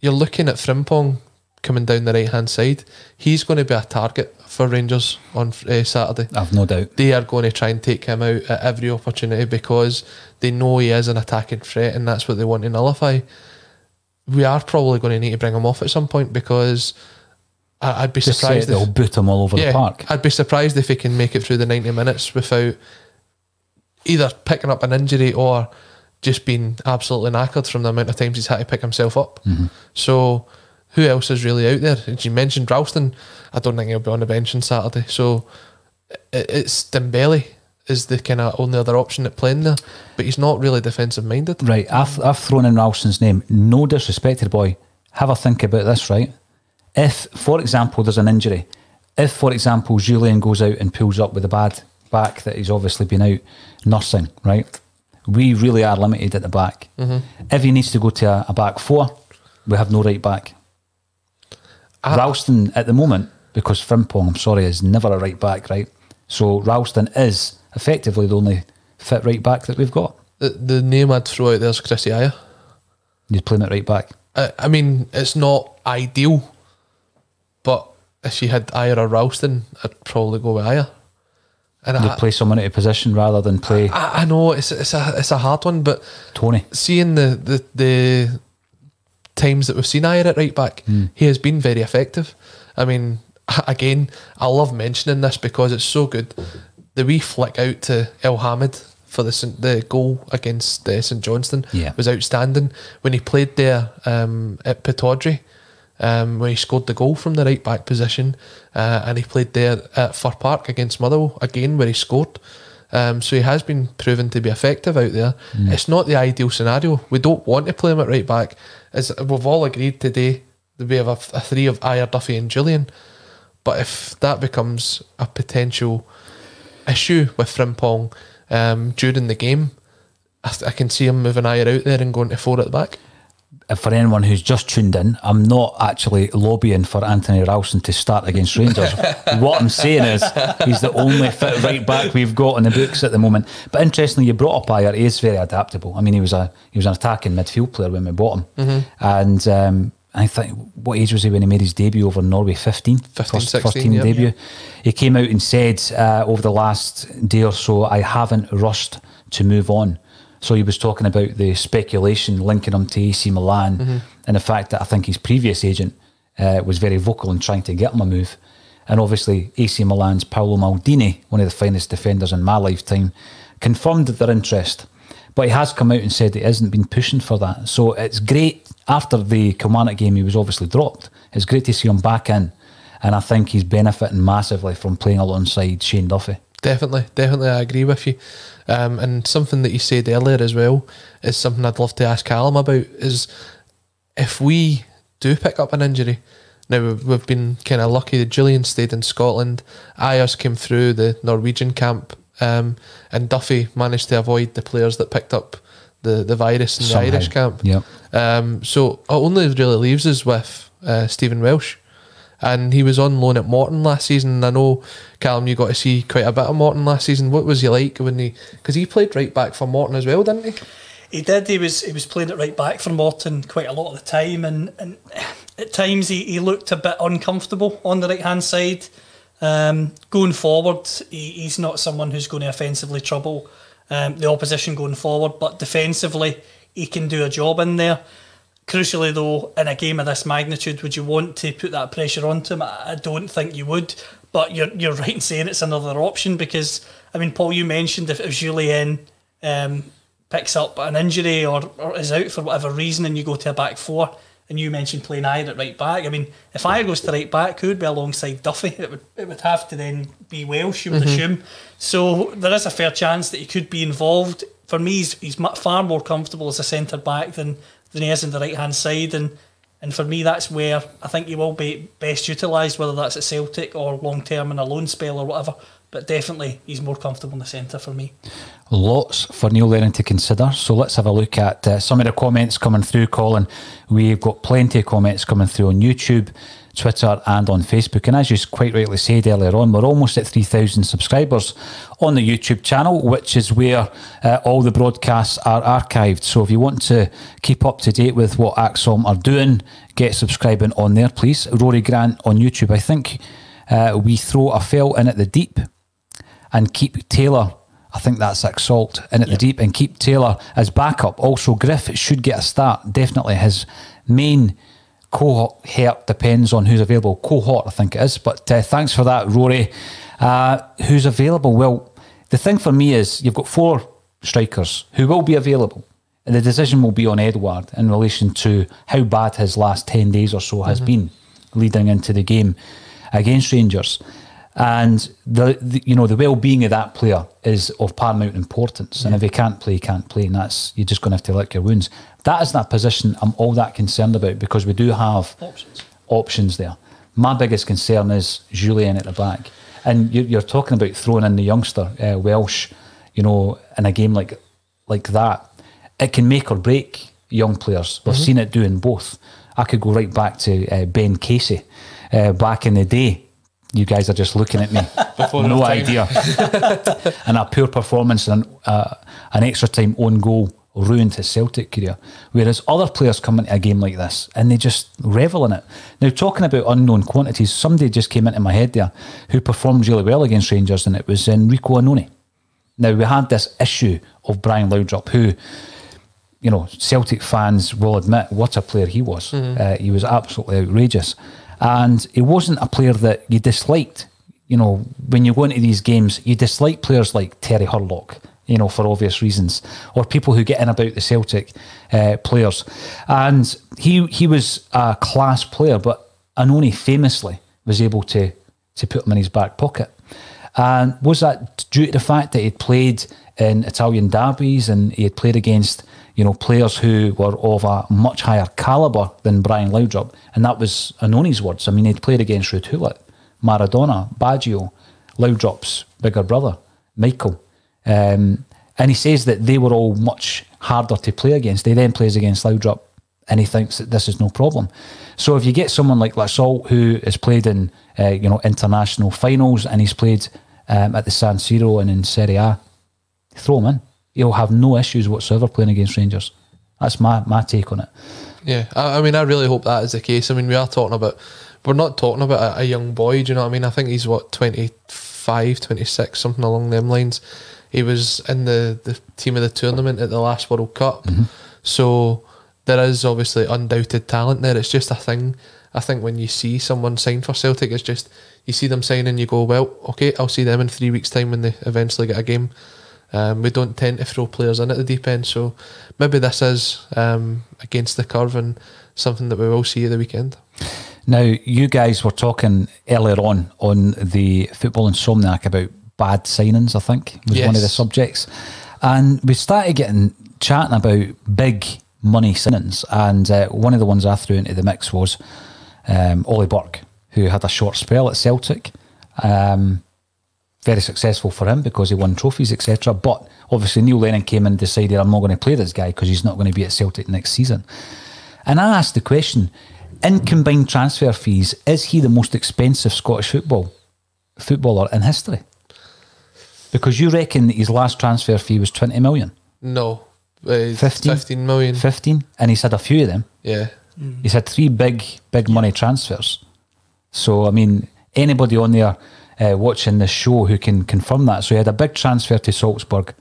[SPEAKER 2] you're looking at Frimpong coming down the right hand side. He's going to be a target for Rangers on uh, Saturday.
[SPEAKER 1] I've no doubt.
[SPEAKER 2] They are going to try and take him out at every opportunity because they know he is an attacking threat and that's what they want to nullify. We are probably going to need to bring him off at some point because I, I'd be
[SPEAKER 1] Just
[SPEAKER 2] surprised
[SPEAKER 1] they'll boot him all over the park.
[SPEAKER 2] I'd be surprised if he can make it through the 90 minutes without either picking up an injury or just being absolutely knackered from the amount of times he's had to pick himself up.
[SPEAKER 1] Mm-hmm.
[SPEAKER 2] So, who else is really out there? As you mentioned Ralston, I don't think he'll be on the bench on Saturday. So, it's Dembele is the kind of only other option at playing there, but he's not really defensive minded.
[SPEAKER 1] Right, I've, I've thrown in Ralston's name. No disrespect to the boy. Have a think about this, right? If, for example, there's an injury, if, for example, Julian goes out and pulls up with a bad back that he's obviously been out nursing, right? We really are limited at the back. Mm-hmm. If he needs to go to a, a back four, we have no right back. Ah. Ralston at the moment, because Frimpong, I'm sorry, is never a right back, right? So Ralston is effectively the only fit right back that we've got.
[SPEAKER 2] The, the name I'd throw out there is Chrissy
[SPEAKER 1] Ajer. He's playing at right back.
[SPEAKER 2] I, I mean, it's not ideal, but if you had Ajer or Ralston, I'd probably go with Ajer. And I,
[SPEAKER 1] play someone of position rather than play
[SPEAKER 2] I, I know it's it's a it's a hard one, but
[SPEAKER 1] Tony.
[SPEAKER 2] seeing the the, the times that we've seen Ajer at right back, he has been very effective. I mean, again, I love mentioning this because it's so good. The wee flick out to Elhamed for the the goal against uh, St Johnstone
[SPEAKER 1] Yeah.
[SPEAKER 2] was outstanding. When he played there um, at Pittodrie, um, when he scored the goal from the right back position, uh, and he played there at Fir Park against Motherwell again, where he scored. Um, so he has been proven to be effective out there. It's not the ideal scenario. We don't want to play him at right back. As we've all agreed today, that we have a, a three of Ajer, Duffy, and Jullien. But if that becomes a potential issue with Frimpong um, during the game, I, th- I can see him moving Ajer out there and going to four at the back.
[SPEAKER 1] For anyone who's just tuned in, I'm not actually lobbying for Anthony Ralston to start against Rangers. what I'm saying is he's the only fit right back we've got in the books at the moment. But interestingly, you brought up Ajer. He is very adaptable. I mean, he was a he was an attacking midfield player when we bought him, and um, I think what age was he when he made his debut over Norway? 15?
[SPEAKER 2] 15,
[SPEAKER 1] First-
[SPEAKER 2] 16,
[SPEAKER 1] first team
[SPEAKER 2] yeah.
[SPEAKER 1] debut. He came out and said uh, over the last day or so, I haven't rushed to move on. So he was talking about the speculation linking him to AC Milan and the fact that I think his previous agent uh, was very vocal in trying to get him a move. And obviously, AC Milan's Paolo Maldini, one of the finest defenders in my lifetime, confirmed their interest. But he has come out and said he hasn't been pushing for that. So it's great. After the Kilmarnock game, he was obviously dropped. It's great to see him back in. And I think he's benefiting massively from playing alongside Shane Duffy.
[SPEAKER 2] Definitely, definitely, I agree with you. Um, and something that you said earlier as well is something I'd love to ask Callum about is if we do pick up an injury. Now we've, been kind of lucky that Jullien stayed in Scotland. Ajer's came through the Norwegian camp, um, and Duffy managed to avoid the players that picked up the, the virus in
[SPEAKER 1] Somehow.
[SPEAKER 2] the Irish camp.
[SPEAKER 1] Yep.
[SPEAKER 2] Um, so it only really leaves us with uh, Stephen Welsh. And he was on loan at Morton last season. I know, Callum, you got to see quite a bit of Morton last season. What was he like when he? Because he played right back for Morton as well, didn't he?
[SPEAKER 3] He did. He was he was playing it right back for Morton quite a lot of the time, and, and at times he, he looked a bit uncomfortable on the right hand side. Um, going forward, he, he's not someone who's going to offensively trouble um, the opposition going forward. But defensively, he can do a job in there. Crucially, though, in a game of this magnitude, would you want to put that pressure onto him? I don't think you would. But you're you're right in saying it's another option because I mean, Paul, you mentioned if, if Jullien um, picks up an injury or, or is out for whatever reason, and you go to a back four, and you mentioned playing Ajer at right back. I mean, if Ajer goes to right back, who would be alongside Duffy? It would it would have to then be Welsh, you would mm-hmm. assume. So there is a fair chance that he could be involved. For me, he's, he's far more comfortable as a centre back than than he is on the right hand side, and and for me, that's where I think he will be best utilised, whether that's at Celtic or long term in a loan spell or whatever. But definitely, he's more comfortable in the centre for me.
[SPEAKER 1] Lots for Neil Lennon to consider. So let's have a look at uh, some of the comments coming through, Colin. We've got plenty of comments coming through on YouTube. Twitter and on Facebook. And as you quite rightly said earlier on, we're almost at 3,000 subscribers on the YouTube channel, which is where uh, all the broadcasts are archived. So if you want to keep up to date with what ACSOM are doing, get subscribing on there, please. Rory Grant on YouTube. I think uh, we throw a fell in at the deep and keep Taylor. I think that's Laxalt in at yep. the deep and keep Taylor as backup. Also, Griff should get a start. Definitely his main cohort depends on who's available. Cohort, I think it is. But uh, thanks for that, Rory. Uh, who's available? Well, the thing for me is you've got four strikers who will be available. And the decision will be on Edouard in relation to how bad his last 10 days or so has mm-hmm. been leading into the game against Rangers. And the, the, you know the well-being of that player is of paramount importance. Yeah. And if he can't play, he can't play, and that's you're just going to have to lick your wounds. That is that position I'm all that concerned about because we do have
[SPEAKER 3] options,
[SPEAKER 1] options there. My biggest concern is Jullien at the back, and you're, you're talking about throwing in the youngster uh, Welsh, you know, in a game like like that. It can make or break young players. We've mm-hmm. seen it doing both. I could go right back to uh, Ben Casey uh, back in the day. You guys are just looking at me. no idea. and a poor performance and uh, an extra time own goal ruined his Celtic career. Whereas other players come into a game like this and they just revel in it. Now, talking about unknown quantities, somebody just came into my head there who performed really well against Rangers, and it was Enrico Annoni. Now, we had this issue of Brian Laudrup, who, you know, Celtic fans will admit what a player he was. Mm-hmm. Uh, he was absolutely outrageous. And he wasn't a player that you disliked. You know, when you go into these games, you dislike players like Terry Hurlock you know, for obvious reasons, or people who get in about the Celtic uh, players. And he he was a class player, but Annoni famously was able to to put him in his back pocket. And was that due to the fact that he'd played in Italian derbies and he had played against you know players who were of a much higher caliber than Brian Laudrup, and that was Annoni's words. I mean, he'd played against Ruud Gullit, Maradona, Baggio, Laudrup's bigger brother, Michael. Um, and he says that they were all much harder to play against. He then plays against Laudrup and he thinks that this is no problem. So if you get someone like Laxalt who has played in uh, you know international finals and he's played um, at the San Siro and in Serie A, throw him in. He'll have no issues whatsoever playing against Rangers. That's my, my take on it.
[SPEAKER 2] Yeah, I, I mean, I really hope that is the case. I mean, we are talking about, we're not talking about a, a young boy, do you know what I mean? I think he's what, 25, 26, something along them lines. He was in the, the team of the tournament at the last World Cup. Mm-hmm. So there is obviously undoubted talent there. It's just a thing. I think when you see someone sign for Celtic, it's just you see them sign and you go, well, okay, I'll see them in three weeks' time when they eventually get a game. Um, we don't tend to throw players in at the deep end, so maybe this is um, against the curve and something that we will see at the weekend.
[SPEAKER 1] Now, you guys were talking earlier on on the Football Insomniac about bad signings, I think, was yes. one of the subjects. And we started getting chatting about big money signings. And uh, one of the ones I threw into the mix was um, Ollie Burke, who had a short spell at Celtic. Um, very successful for him because he won trophies, etc. But obviously, Neil Lennon came in and decided, I'm not going to play this guy because he's not going to be at Celtic next season. And I asked the question in combined transfer fees, is he the most expensive Scottish football footballer in history? Because you reckon that his last transfer fee was 20 million?
[SPEAKER 2] No. Uh, 15? 15 million.
[SPEAKER 1] 15? And he's had a few of them.
[SPEAKER 2] Yeah.
[SPEAKER 1] Mm. He's had three big, big money transfers. So, I mean, anybody on there uh, watching this show who can confirm that. So, he had a big transfer to Salzburg,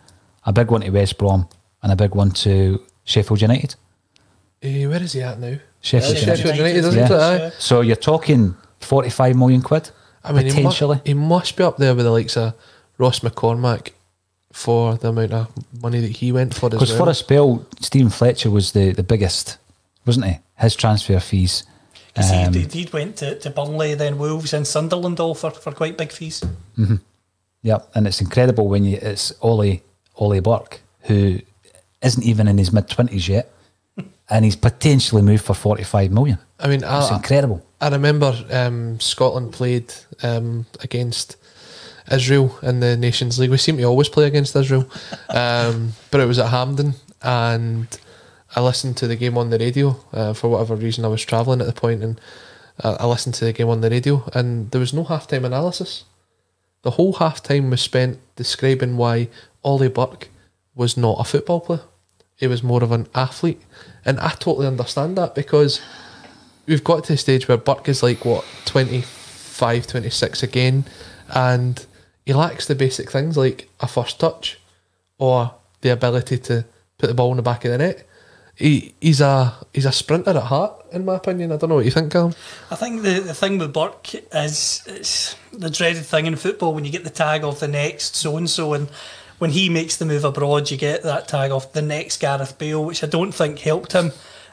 [SPEAKER 1] a big one to West Brom, and a big one to Sheffield United.
[SPEAKER 2] Eh, where is he at now?
[SPEAKER 1] Sheffield
[SPEAKER 3] Yeah,
[SPEAKER 1] United.
[SPEAKER 2] Sheffield United, isn't
[SPEAKER 1] Yeah.
[SPEAKER 2] it? Aye.
[SPEAKER 1] So you're talking 45 million quid
[SPEAKER 2] I mean, he
[SPEAKER 1] potentially.
[SPEAKER 2] must, he must be up there with the likes of Ross McCormack for the amount of money that he went for
[SPEAKER 1] Because
[SPEAKER 2] well.
[SPEAKER 1] for a spell, Steven Fletcher was the, the biggest, wasn't he? His transfer fees.
[SPEAKER 3] Because
[SPEAKER 1] Um,
[SPEAKER 3] he, he went to, to Burnley, then Wolves, and Sunderland all for, for quite big fees.
[SPEAKER 1] Yeah, and it's incredible when you it's Ollie Ollie Burke who isn't even in his mid twenties yet, and he's potentially moved for forty five million.
[SPEAKER 2] I mean,
[SPEAKER 1] It's
[SPEAKER 2] I,
[SPEAKER 1] incredible.
[SPEAKER 2] I remember um, Scotland played um, against Israel in the Nations League. We seem to always play against Israel, um, but it was at Hampden, and I listened to the game on the radio uh, for whatever reason. I was travelling at the point, and uh, I listened to the game on the radio, and there was no halftime analysis. The whole halftime was spent describing why Ollie Burke was not a football player. He was more of an athlete, and I totally understand that because we've got to the stage where Burke is like what 25 26 again and he lacks the basic things like a first touch or the ability to put the ball in the back of the net he, he's a he's a sprinter at heart in my opinion I don't know what you think Callum
[SPEAKER 3] I think the, the thing with Burke is it's the dreaded thing in football when you get the tag of the next so and so, and when he makes the move abroad, you get that tag of the next Gareth Bale, which I don't think helped him.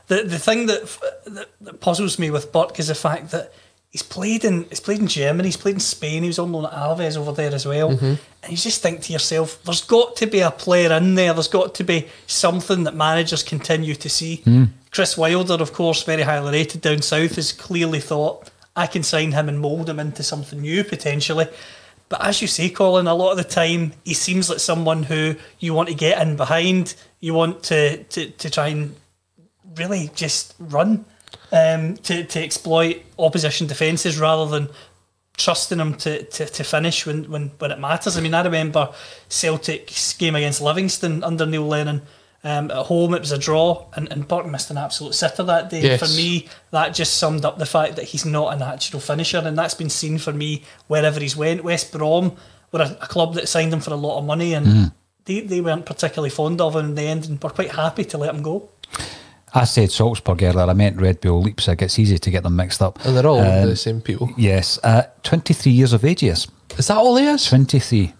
[SPEAKER 3] The the thing that that, that puzzles me with Burke is the fact that he's played in he's played in Germany, he's played in Spain, he was on loan at Alaves over there as well, mm-hmm. and you just think to yourself, there's got to be a player in there, there's got to be something that managers continue to see. Hmm. Chris Wilder, of course, very highly rated down south, has clearly thought I can sign him and mould him into something new potentially. But as you say, Colin, a lot of the time he seems like someone who you want to get in behind, you want to to, to try and really just run um, to, to exploit opposition defences rather than trusting them to, to, to finish when, when, when it matters. I mean, I remember Celtic's game against Livingston under Neil Lennon. Um, at home, it was a draw, and, and Burke missed an absolute sitter that day.
[SPEAKER 2] Yes.
[SPEAKER 3] For me, that just summed up the fact that he's not a natural finisher, and that's been seen for me wherever he's went. West Brom were a, a club that signed him for a lot of money, and they, they weren't particularly fond of him in the end, and were quite happy to let him go.
[SPEAKER 1] I said Salzburg earlier. I meant Red Bull Leipzig. It's easy to get them mixed up.
[SPEAKER 2] and they're all
[SPEAKER 1] Um,
[SPEAKER 2] the same people
[SPEAKER 1] Yes, uh, twenty three years of age. Yes,
[SPEAKER 2] is that all he is
[SPEAKER 1] twenty three.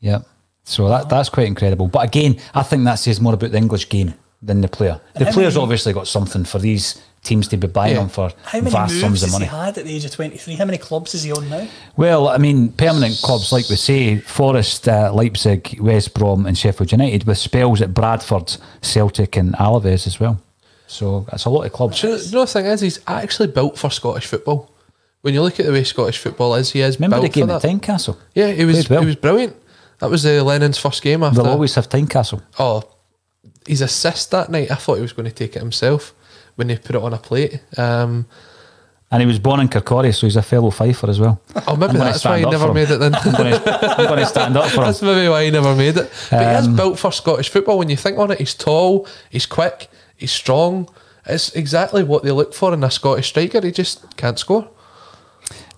[SPEAKER 1] Yeah, so that that's quite incredible. But again, I think that says more about the English game than the player. The
[SPEAKER 3] how
[SPEAKER 1] player's
[SPEAKER 3] many-
[SPEAKER 1] obviously got something for these teams to be buying
[SPEAKER 2] Yeah.
[SPEAKER 1] them for
[SPEAKER 3] How many
[SPEAKER 1] vast
[SPEAKER 3] moves
[SPEAKER 1] sums of
[SPEAKER 3] has
[SPEAKER 1] money.
[SPEAKER 3] he had at the age of 23? How many clubs is he on now?
[SPEAKER 1] Well, I mean, permanent clubs like we say, Forest, uh, Leipzig, West Brom, and Sheffield United, with spells at Bradford, Celtic, and Alaves as well. So that's a lot of clubs.
[SPEAKER 2] Do you know, you know the thing is he's actually built for Scottish football when you look at the way Scottish football is he is
[SPEAKER 1] Remember the game
[SPEAKER 2] for
[SPEAKER 1] at
[SPEAKER 2] that
[SPEAKER 1] Tynecastle?
[SPEAKER 2] yeah he was
[SPEAKER 1] Played well.
[SPEAKER 2] he was brilliant that was uh, Lennon's first game after
[SPEAKER 1] They'll always have Tynecastle.
[SPEAKER 2] Oh, his assist that night, I thought he was going to take it himself when they put it on a plate. Um,
[SPEAKER 1] And he was born in Kirkcaldy, so he's a fellow Fifer as well.
[SPEAKER 2] oh, maybe
[SPEAKER 1] I'm gonna
[SPEAKER 2] that's why
[SPEAKER 1] stand
[SPEAKER 2] he
[SPEAKER 1] up
[SPEAKER 2] never
[SPEAKER 1] him.
[SPEAKER 2] made it then.
[SPEAKER 1] I'm going to I'm going to stand up for him.
[SPEAKER 2] that's maybe why he never made it. But he is
[SPEAKER 1] Um,
[SPEAKER 2] built for Scottish football. When you think on it, he's tall, he's quick, he's strong. It's exactly what they look for in a Scottish striker. He just can't score.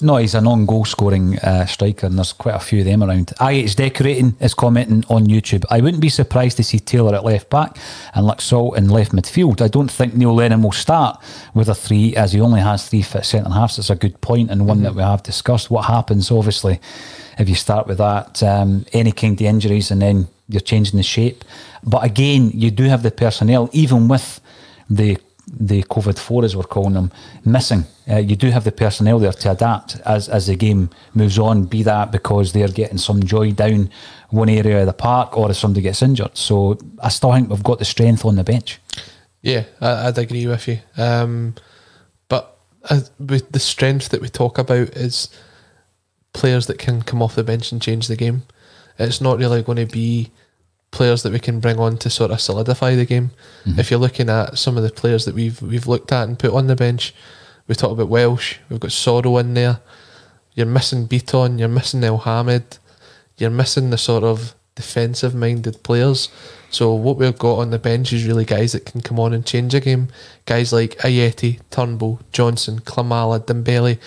[SPEAKER 1] No, he's a non-goal scoring uh, striker, and there's quite a few of them around. IH Decorating is commenting on YouTube. I wouldn't be surprised to see Taylor at left back and Laxalt in left midfield. I don't think Neil Lennon will start with a three, as he only has three fit centre halves. It's a good point and one that we have discussed. What happens, obviously, if you start with that, um, any kind of injuries, and then you're changing the shape. But again, you do have the personnel, even with the the COVID four as we're calling them missing. Uh, you do have the personnel there to adapt as as the game moves on. Be that because they're getting some joy down one area of the park, or if somebody gets injured. So I still think we've got the strength on the bench.
[SPEAKER 2] Yeah, I, I'd agree with you. Um, but uh, with the strength that we talk about is players that can come off the bench and change the game. It's not really going to be players that we can bring on to sort of solidify the game. Mm-hmm. If you're looking at some of the players that we've we've looked at and put on the bench, we talked about Welsh. We've got Soro in there. You're missing Beaton. You're missing Elhamed. You're missing the sort of defensive minded players. So what we've got on the bench is really guys that can come on and change a game. Guys like Ajeti, Turnbull, Johnson, Klimala, Dembele,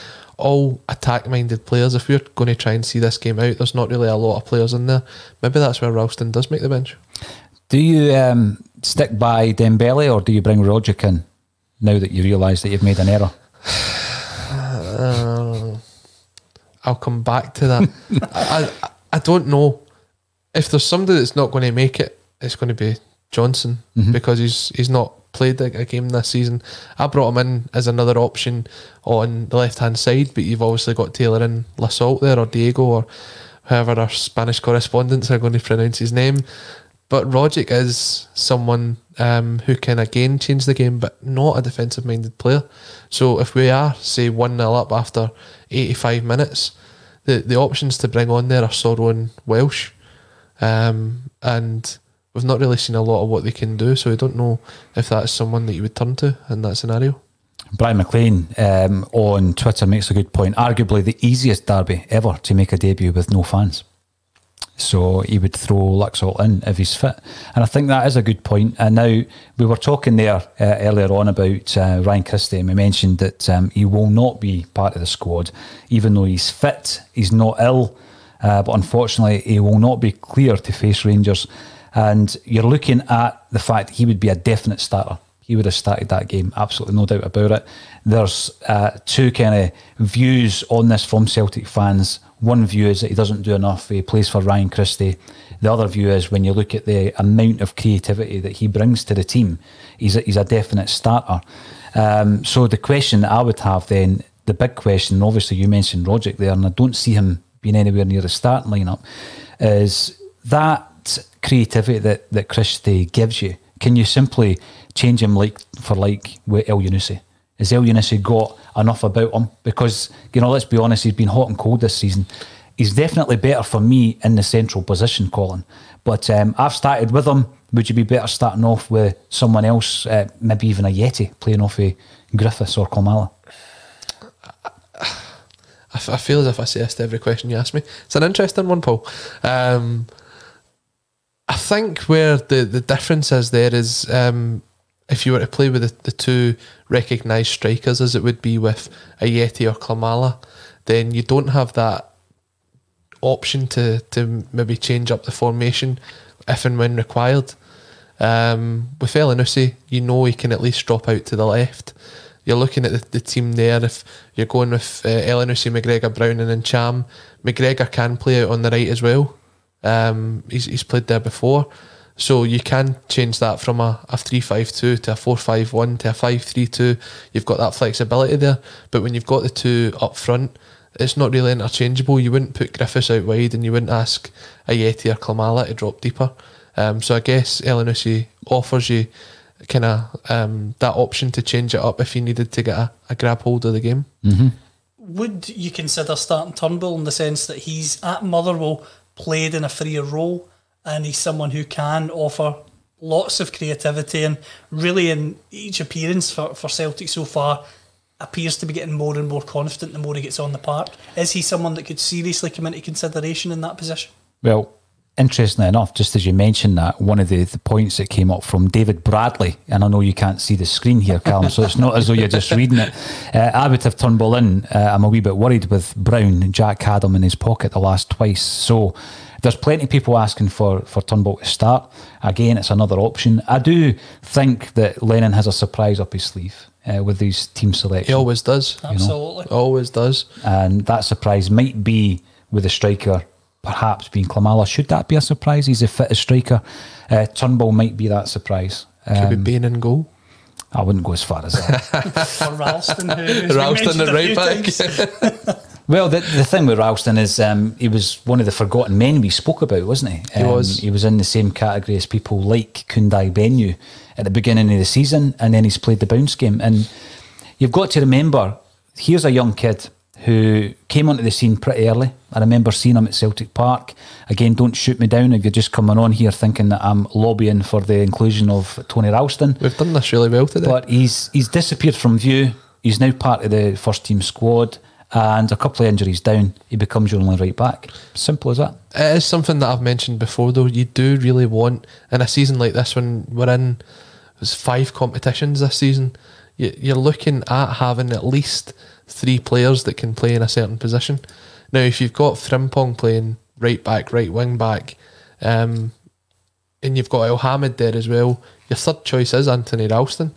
[SPEAKER 2] all attack minded players. If we're going to try and see this game out, there's not really a lot of players in there. Maybe that's where Ralston does make the bench.
[SPEAKER 1] Do you um, stick by Dembele or do you bring Rogic in now that you realise that you've made an error?
[SPEAKER 2] Uh, I'll come back to that. I, I I don't know if there's somebody that's not going to make it. It's going to be Johnson because he's he's not played a game this season. I brought him in as another option on the left hand side, but you've obviously got Taylor and Laxalt there or Diego or however our Spanish correspondents are going to pronounce his name. But Rogic is someone um, who can again change the game, but not a defensive minded player. So if we are, say, 1 0 up after 85 minutes, the, the options to bring on there are Soro and Welsh. Um, and we've not really seen a lot of what they can do. So I don't know if that's someone that you would turn to in that scenario.
[SPEAKER 1] Brian McLean um, on Twitter makes a good point. Arguably the easiest derby ever to make a debut with no fans. So he would throw Laxalt in if he's fit. And I think that is a good point. And now we were talking there uh, earlier on about uh, Ryan Christie, and we mentioned that um, he will not be part of the squad, even though he's fit, he's not ill. Uh, but unfortunately, he will not be clear to face Rangers. And you're looking at the fact he would be a definite starter. He would have started that game, absolutely no doubt about it. There's uh, two kind of views on this from Celtic fans. One view is that he doesn't do enough, he plays for Ryan Christie. The other view is when you look at the amount of creativity that he brings to the team, he's a, he's a definite starter. Um, so the question that I would have then, the big question, obviously you mentioned Rogic there, and I don't see him being anywhere near the starting lineup, is that creativity that, that Christie gives you, can you simply change him like for like with Elyounoussi? Has Elyounoussi got enough about him? Because, you know, let's be honest, he's been hot and cold this season. He's definitely better for me in the central position, Colin. But um, I've started with him. Would you be better starting off with someone else, uh, maybe even Ajeti, playing off a Griffiths or Klimala?
[SPEAKER 2] I, feel as if I say this to every question you ask me. It's an interesting one, Paul. Um, I think where the, the difference is there is um, if you were to play with the, the two recognised strikers, as it would be with Ajeti or Klimala, then you don't have that option to, to maybe change up the formation if and when required. Um, with Elyounoussi, you know he can at least drop out to the left. You're looking at the, the team there. If you're going with uh, Elyounoussi, McGregor, Browning, and Cham, McGregor can play out on the right as well. Um, he's, he's played there before. So you can change that from a, a 3-5-2 to a 4-5-1 to a 5-3-2. You've got that flexibility there. But when you've got the two up front, it's not really interchangeable. You wouldn't put Griffiths out wide and you wouldn't ask Ajeti or Klimala to drop deeper. Um, so I guess Elyounoussi offers you kind of um, that option to change it up if you needed to get a, a grab hold of the game.
[SPEAKER 3] Would you consider starting Turnbull in the sense that he's at Motherwell played in a freer role and he's someone who can offer lots of creativity and really in each appearance for, for Celtic so far appears to be getting more and more confident the more he gets on the park. Is he someone that could seriously come into consideration in that position?
[SPEAKER 1] Well, interestingly enough, just as you mentioned that, one of the, the points that came up from David Bradley, and I know you can't see the screen here, Callum, so it's not as though you're just reading it. Uh, I would have Turnbull in. Uh, I'm a wee bit worried with Brown. Jack had him in his pocket the last twice. So there's plenty of people asking for, for Turnbull to start. Again, it's another option. I do think that Lennon has a surprise up his sleeve uh, with these team
[SPEAKER 2] selections,
[SPEAKER 1] He
[SPEAKER 2] always does.
[SPEAKER 3] Absolutely.
[SPEAKER 2] Always does.
[SPEAKER 1] and that surprise might be with a striker perhaps being Klimala. Should that be a surprise? He's a fittest striker. Uh, Turnbull might be that surprise.
[SPEAKER 2] Could
[SPEAKER 1] Um,
[SPEAKER 2] be Bain in goal.
[SPEAKER 1] I wouldn't go as far as that.
[SPEAKER 3] For Ralston, who,
[SPEAKER 2] Ralston
[SPEAKER 3] mentioned
[SPEAKER 2] at right back.
[SPEAKER 1] well, the, the thing with Ralston is um, he was one of the forgotten men we spoke about, wasn't he?
[SPEAKER 2] He
[SPEAKER 1] Um,
[SPEAKER 2] was.
[SPEAKER 1] He was in the same category as people like Kundai Benyu at the beginning of the season, and then he's played the bounce game. And you've got to remember, here's a young kid who came onto the scene pretty early. I remember seeing him at Celtic Park. Again, don't shoot me down if you're just coming on here thinking that I'm lobbying for the inclusion of Tony Ralston.
[SPEAKER 2] We've done this really well today.
[SPEAKER 1] But he's he's disappeared from view. He's now part of the first team squad, and a couple of injuries down, he becomes your only right back. Simple as that.
[SPEAKER 2] It is something that I've mentioned before, though. You do really want in a season like this when we're in five competitions this season. You're looking at having at least three players that can play in a certain position. Now, if you've got Frimpong playing right back, right wing back, um, and you've got Elhamed there as well, your third choice is Anthony Ralston.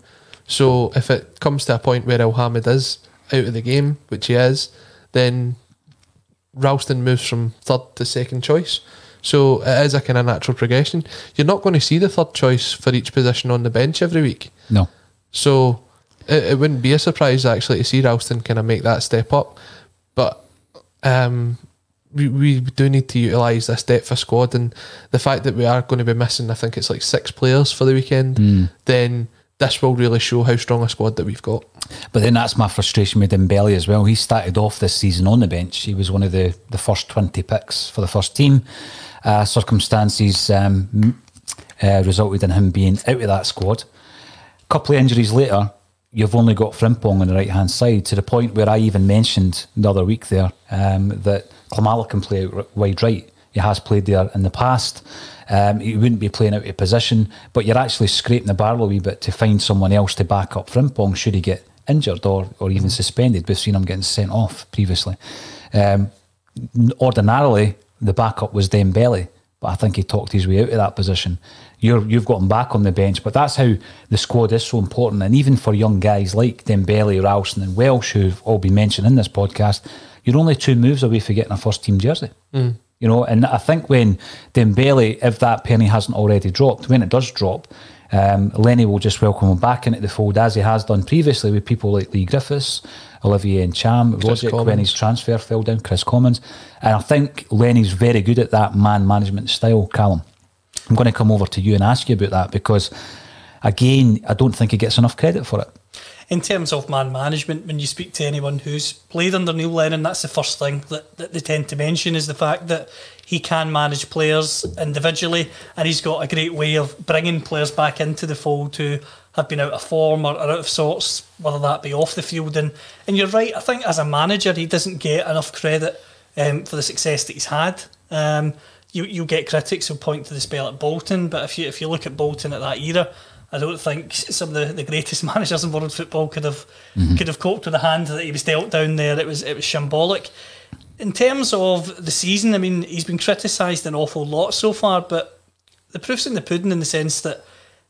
[SPEAKER 2] So if it comes to a point where Elhamed is out of the game, which he is, then Ralston moves from third to second choice. So it is a kind of natural progression. You're not going to see the third choice for each position on the bench every week.
[SPEAKER 1] No.
[SPEAKER 2] So it, it wouldn't be a surprise actually to see Ralston kind of make that step up. But um, we, we do need to utilise this depth of squad and the fact that we are going to be missing, I think it's like six players for the weekend, then this will really show how strong a squad that we've got.
[SPEAKER 1] But then that's my frustration with Dembele as well. He started off this season on the bench. He was one of the, the first 20 picks for the first team. Uh, circumstances um, uh, resulted in him being out of that squad. A couple of injuries later, you've only got Frimpong on the right hand side to the point where I even mentioned the other week there um, that Klimala can play out wide right. He has played there in the past. Um, he wouldn't be playing out of position, but you're actually scraping the barrel a wee bit to find someone else to back up Frimpong should he get injured or, or even suspended. We've seen him getting sent off previously. Um, ordinarily, the backup was Dembele, but I think he talked his way out of that position. You're, you've got him back on the bench, but that's how the squad is so important. And even for young guys like Dembele, Ralston, and Welsh, who've all been mentioned in this podcast, you're only two moves away from getting a first team jersey. You know, and I think when Dembele, if that penny hasn't already dropped, when it does drop, um, Lenny will just welcome him back into the fold as he has done previously with people like Leigh Griffiths, Olivier Ntcham, Rogic when his transfer fell down, Kris Commons. And I think Lenny's very good at that man management style, Callum. I'm going to come over to you and ask you about that because, again, I don't think he gets enough credit for it.
[SPEAKER 3] in terms of man management, when you speak to anyone who's played under Neil Lennon, that's the first thing that, that they tend to mention is the fact that he can manage players individually and he's got a great way of bringing players back into the fold who have been out of form or, out of sorts, whether that be off the field. And, and you're right, I think as a manager, he doesn't get enough credit um, for the success that he's had. Um, you, you get critics who point to the spell at Bolton, but if you, if you look at Bolton at that era, I don't think some of the, the greatest managers in world football could have mm-hmm. could have coped with the hand that he was dealt down there. It was it was shambolic. In terms of the season, I mean, he's been criticised an awful lot so far, but the proof's in the pudding in the sense that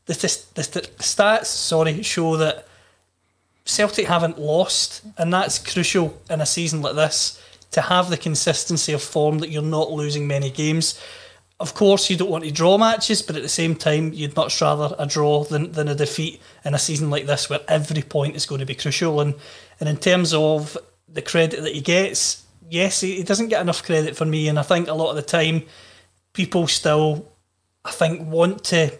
[SPEAKER 3] the, the, the, the stats, sorry, show that Celtic haven't lost, and that's crucial in a season like this to have the consistency of form that you're not losing many games. Of course, you don't want to draw matches, but at the same time, you'd much rather a draw than, than a defeat in a season like this where every point is going to be crucial. And, and in terms of the credit that he gets, yes, he, he doesn't get enough credit for me. And I think a lot of the time, people still, I think, want to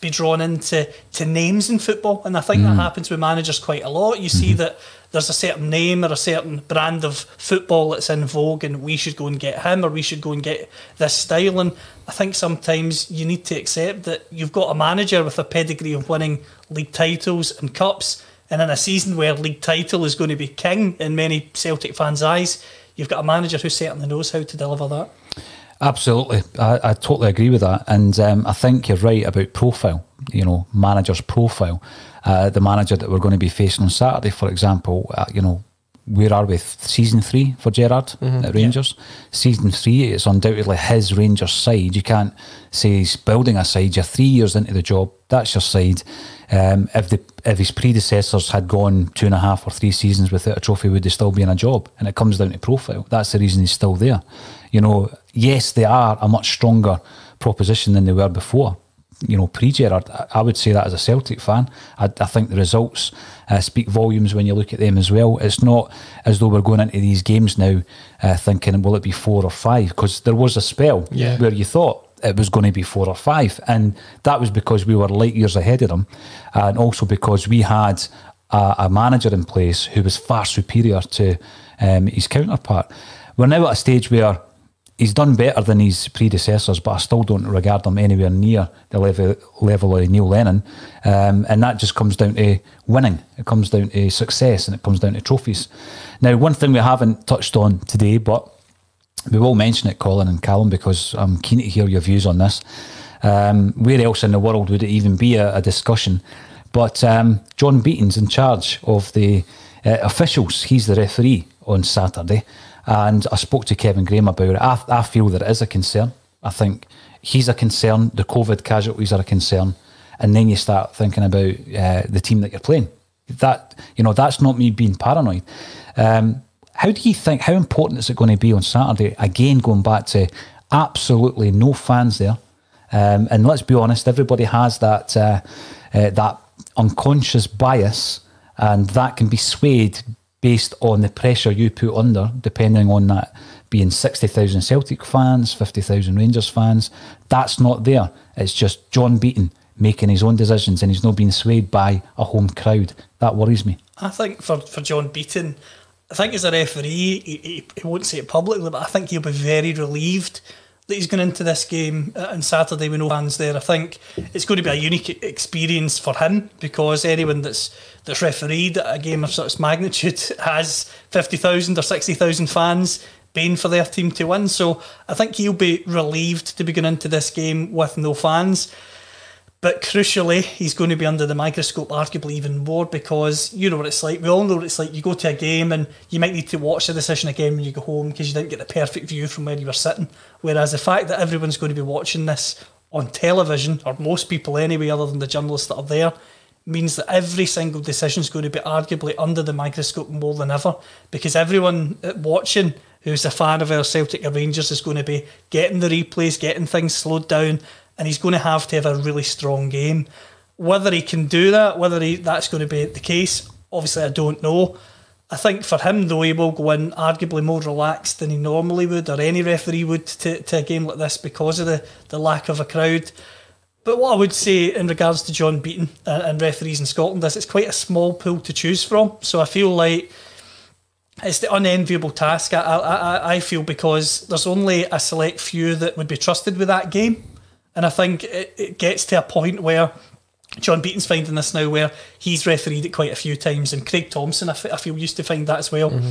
[SPEAKER 3] be drawn into to names in football, and I think that mm. happens with managers quite a lot. You see mm-hmm. that there's a certain name or a certain brand of football that's in vogue, and we should go and get him, or we should go and get this style. And I think sometimes you need to accept that you've got a manager with a pedigree of winning league titles and cups, and in a season where league title is going to be king in many Celtic fans' eyes, you've got a manager who certainly knows how to deliver that.
[SPEAKER 1] Absolutely, I, I totally agree with that, and um, I think you're right about profile. You know, manager's profile. Uh, the manager that we're going to be facing on Saturday, for example, uh, you know, where are we? Season three for Gerrard at Rangers. Season three is undoubtedly his Rangers side. You can't say he's building a side. You're three years into the job. That's your side. Um, if the if his predecessors had gone two and a half or three seasons without a trophy, would they still be in a job? And it comes down to profile. That's the reason he's still there. You know, yes, they are a much stronger proposition than they were before you know, pre Gerrard, I- would say that as a Celtic fan. I, I think the results uh, speak volumes when you look at them as well. It's not as though we're going into these games now uh, thinking, will it be four or five? Because there was a spell
[SPEAKER 2] Yeah.
[SPEAKER 1] where you thought it was going to be four or five. And that was because we were light years ahead of them. And also because we had a, a manager in place who was far superior to um, his counterpart. We're now at a stage where he's done better than his predecessors, but I still don't regard him anywhere near the level level of Neil Lennon. Um, and that just comes down to winning. It comes down to success, and it comes down to trophies. Now, one thing we haven't touched on today, but we will mention it, Colin and Callum, because I'm keen to hear your views on this. Um, where else in the world would it even be a, a discussion? But um, John Beaton's in charge of the Uh, officials, he's the referee on Saturday, and I spoke to Kevin Graham about it. I, I feel there is a concern. I think he's a concern. The COVID casualties are a concern, and then you start thinking about uh, the team that you're playing. That you know, that's not me being paranoid. Um, how do you think? How important is it going to be on Saturday? Again, going back to absolutely no fans there, um, and let's be honest, everybody has that uh, uh, that unconscious bias, and that can be swayed based on the pressure you put under, depending on that being 60,000 Celtic fans, 50,000 Rangers fans. That's not there. It's just John Beaton making his own decisions and he's not being swayed by a home crowd. That worries me.
[SPEAKER 3] I think for, for John Beaton, I think as a referee, he, he, he won't say it publicly, but I think he'll be very relieved that he's going into this game uh, on Saturday with no fans there. I think it's going to be a unique experience for him because anyone that's that's refereed at a game of such magnitude has fifty thousand or sixty thousand fans paying for their team to win. So I think he'll be relieved to be going into this game with no fans. But crucially, he's going to be under the microscope arguably even more because you know what it's like. We all know what it's like. You go to a game and you might need to watch the decision again when you go home because you didn't get the perfect view from where you were sitting. Whereas the fact that everyone's going to be watching this on television, or most people anyway, other than the journalists that are there, means that every single decision is going to be arguably under the microscope more than ever because everyone watching who's a fan of our Celtic or Rangers is going to be getting the replays, getting things slowed down, and he's going to have to have a really strong game. Whether he can do that, whether he, that's going to be the case, obviously I don't know. I think for him, though, he will go in arguably more relaxed than he normally would, or any referee would, to, to a game like this because of the, the lack of a crowd. But what I would say in regards to John Beaton and, and referees in Scotland is it's quite a small pool to choose from. So I feel like it's the unenviable task. I, I, I feel because there's only a select few that would be trusted with that game. And I think it, it gets to a point where John Beaton's finding this now where he's refereed it quite a few times, and Craig Thomson, I, f- I feel, used to find that as well. Mm-hmm.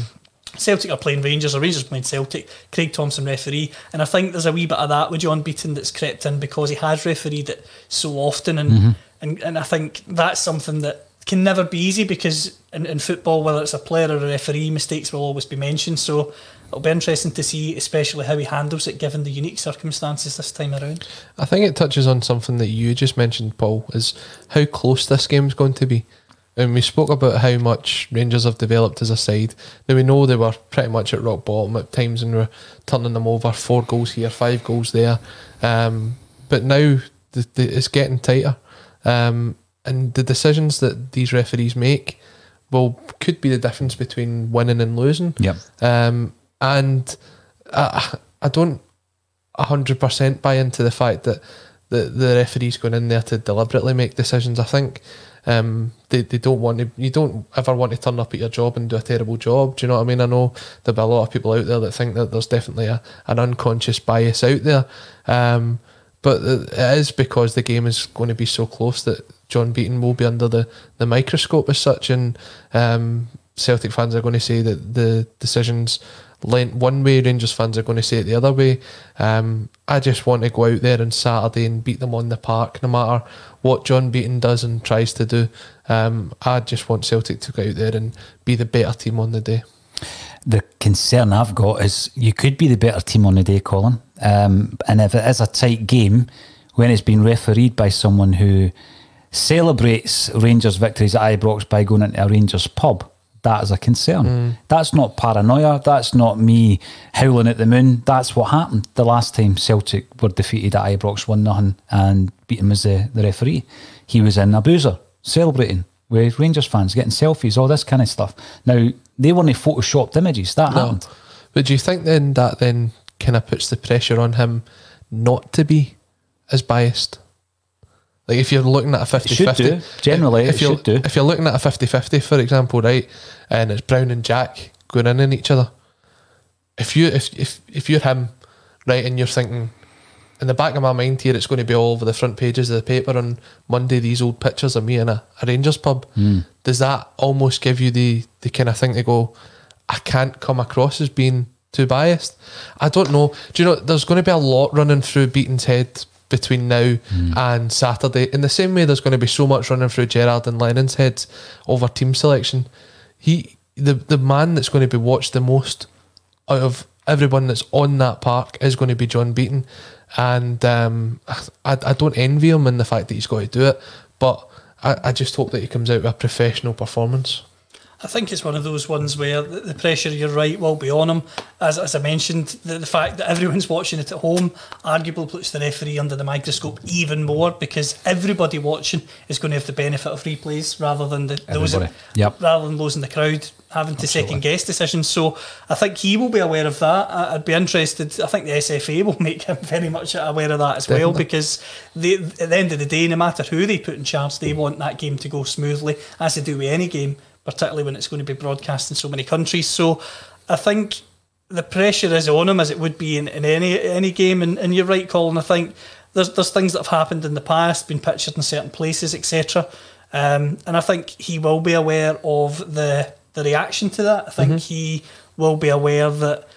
[SPEAKER 3] Celtic are playing Rangers, or Rangers playing Celtic. Craig Thomson referee, and I think there's a wee bit of that with John Beaton that's crept in because he has refereed it so often, and mm-hmm. and, and I think that's something that can never be easy because in, in football, whether it's a player or a referee, mistakes will always be mentioned. So it'll be interesting to see, especially how he handles it given the unique circumstances this time around.
[SPEAKER 2] I think it touches on something that you just mentioned, Paul, is how close this game's going to be. And we spoke about how much Rangers have developed as a side. Now we know they were pretty much at rock bottom at times and we're turning them over four goals here, five goals there. Um, but now the, the, it's getting tighter. Um, and the decisions that these referees make well could be the difference between winning and losing.
[SPEAKER 1] Yeah.
[SPEAKER 2] Um, and I, I don't hundred percent buy into the fact that the the referees going in there to deliberately make decisions. I think um, they, they don't want to. You don't ever want to turn up at your job and do a terrible job. Do you know what I mean? I know there'll be a lot of people out there that think that there's definitely a, an unconscious bias out there. Um, but it is because the game is going to be so close that John Beaton will be under the, the microscope as such, and um, Celtic fans are going to say that the decisions lent one way, Rangers fans are going to say it the other way. Um, I just want to go out there on Saturday and beat them on the park, no matter what John Beaton does and tries to do. Um, I just want Celtic to go out there and be the better team on the day.
[SPEAKER 1] The concern I've got is you could be the better team on the day, Colin. Um, and if it is a tight game, when it's been refereed by someone who celebrates Rangers victories at Ibrox by going into a Rangers pub, that is a concern. Mm. That's not paranoia. That's not me howling at the moon. That's what happened the last time Celtic were defeated at Ibrox 1 0 and Beaton as the, the referee. He was in a boozer celebrating with Rangers fans, getting selfies, all this kind of stuff. Now, they weren't photoshopped images. That no. happened.
[SPEAKER 2] But do you think then that then kind of puts the pressure on him not to be as biased? Like if you're looking at a 50 50,
[SPEAKER 1] generally,
[SPEAKER 2] if, you're,
[SPEAKER 1] do.
[SPEAKER 2] if you're looking at a 50 50, for example, right, and it's Brown and Jack going in on each other, if you if, if if you're him, right, and you're thinking, in the back of my mind here, it's going to be all over the front pages of the paper on Monday. These old pictures of me in a, a Rangers pub. Mm. Does that almost give you the the kind of thing to go? I can't come across as being too biased. I don't know. Do you know? There's going to be a lot running through Beaton's head between now mm. and Saturday. In the same way, there's going to be so much running through Gerrard and Lennon's heads over team selection. He the the man that's going to be watched the most out of everyone that's on that park is going to be John Beaton, and um, I I don't envy him in the fact that he's got to do it, but I, I just hope that he comes out with a professional performance.
[SPEAKER 3] I think it's one of those ones where the, pressure, you're right, will be on him. As, as I mentioned, the, the fact that everyone's watching it at home arguably puts the referee under the microscope even more because everybody watching is going to have the benefit of replays rather than the, those.
[SPEAKER 1] Yep.
[SPEAKER 3] rather than those in the crowd having to second guess decisions. So I think he will be aware of that. I- I'd be interested. I think the SFA will make him very much aware of that as well because they, at the end of the day, no matter who they put in charge, they want that game to go smoothly, as they do with any game, particularly when it's going to be broadcast in so many countries. So I think the pressure is on him as it would be in, in any any game. And, and you're right, Colin. I think there's there's things that have happened in the past, been pictured in certain places, etc. Um, and I think he will be aware of the the reaction to that. I think he will be aware that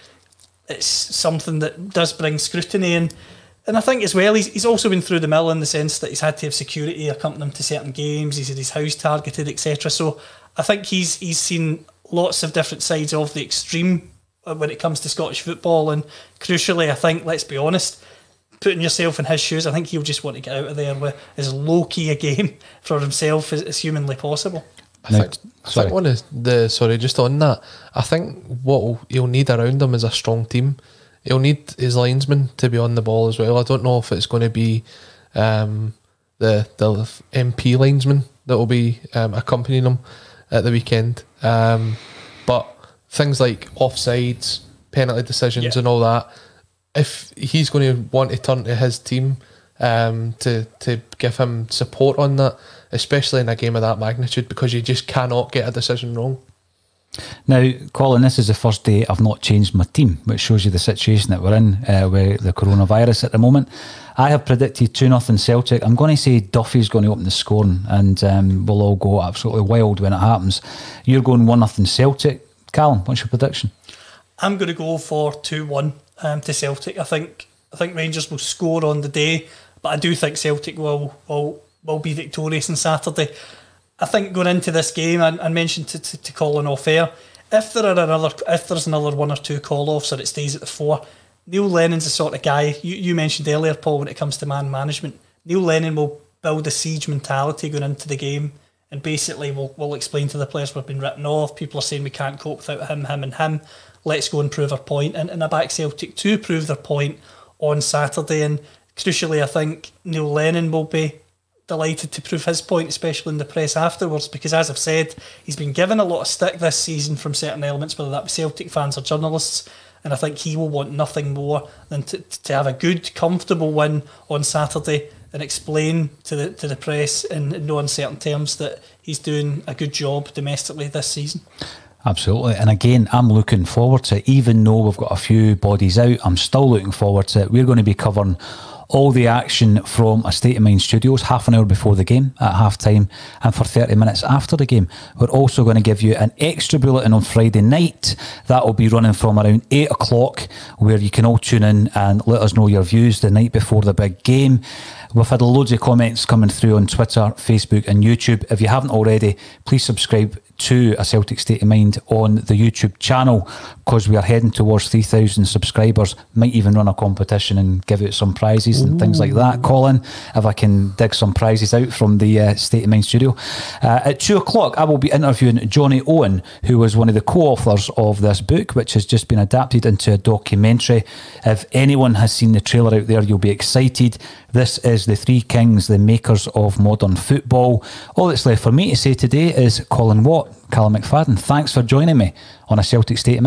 [SPEAKER 3] it's something that does bring scrutiny and and I think as well he's, he's also been through the mill in the sense that he's had to have security accompany him to certain games he's had his house targeted etc so I think he's he's seen lots of different sides of the extreme uh, when it comes to Scottish football and crucially I think let's be honest putting yourself in his shoes I think he'll just want to get out of there with as low key a game for himself as, as humanly possible
[SPEAKER 2] I
[SPEAKER 1] Now,
[SPEAKER 2] think, I
[SPEAKER 1] sorry.
[SPEAKER 2] think one of the sorry, just on that, I think what he'll- he'll need around him is a strong team. He'll need his linesmen to be on the ball as well. I don't know if it's going to be um, the the MP linesman that will be um, accompanying him at the weekend, um, but things like offsides, penalty decisions,
[SPEAKER 3] Yeah.
[SPEAKER 2] and all that. If he's going to want to turn to his team um, to to give him support on that, especially in a game of that magnitude, because you just cannot get a decision wrong.
[SPEAKER 1] Now, Colin, this is the first day I've not changed my team, which shows you the situation that we're in uh, with the coronavirus at the moment. I have predicted 2 0 Celtic. I'm going to say Duffy's going to open the scoring and um, we'll all go absolutely wild when it happens. You're going 1 0 Celtic. Callum, what's your prediction?
[SPEAKER 3] I'm going to go for two one um, to Celtic. I think I think Rangers will score on the day, but I do think Celtic will will will be victorious on Saturday. I think going into this game, I, I mentioned to, to, to Colin off air, if there are another if there's another one or two call offs or it stays at the four, Neil Lennon's the sort of guy you, you mentioned earlier, Paul, when it comes to man management. Neil Lennon will build a siege mentality going into the game and basically we'll, we'll explain to the players we've been written off. People are saying we can't cope without him, him, and him. Let's go and prove our point. And, and I back Celtic to prove their point on Saturday. And crucially, I think Neil Lennon will be delighted to prove his point, especially in the press afterwards, because as I've said, he's been given a lot of stick this season from certain elements, whether that be Celtic fans or journalists. And I think he will want nothing more than to, to have a good, comfortable win on Saturday and explain to the to the press in, in no uncertain terms that he's doing a good job domestically this season.
[SPEAKER 1] Absolutely. And again, I'm looking forward to it. Even though we've got a few bodies out, I'm still looking forward to it. We're going to be covering all the action from a State of Mind Studios half an hour before the game at half time and for 30 minutes after the game. We're also going to give you an extra bulletin on Friday night that will be running from around 8 o'clock where you can all tune in and let us know your views the night before the big game. We've had loads of comments coming through on Twitter, Facebook, and YouTube. If you haven't already, please subscribe to A Celtic State of Mind on the YouTube channel because we are heading towards 3,000 subscribers. Might even run a competition and give out some prizes and things like that. Colin, if I can dig some prizes out from the uh, State of Mind studio. Uh, at two o'clock, I will be interviewing Johnny Owen, who was one of the co authors of this book, which has just been adapted into a documentary. If anyone has seen the trailer out there, you'll be excited. This is the Three Kings, the makers of modern football. All that's left for me to say today is Colin Watt, Callum McFadden. Thanks for joining me on a Celtic State of Mind.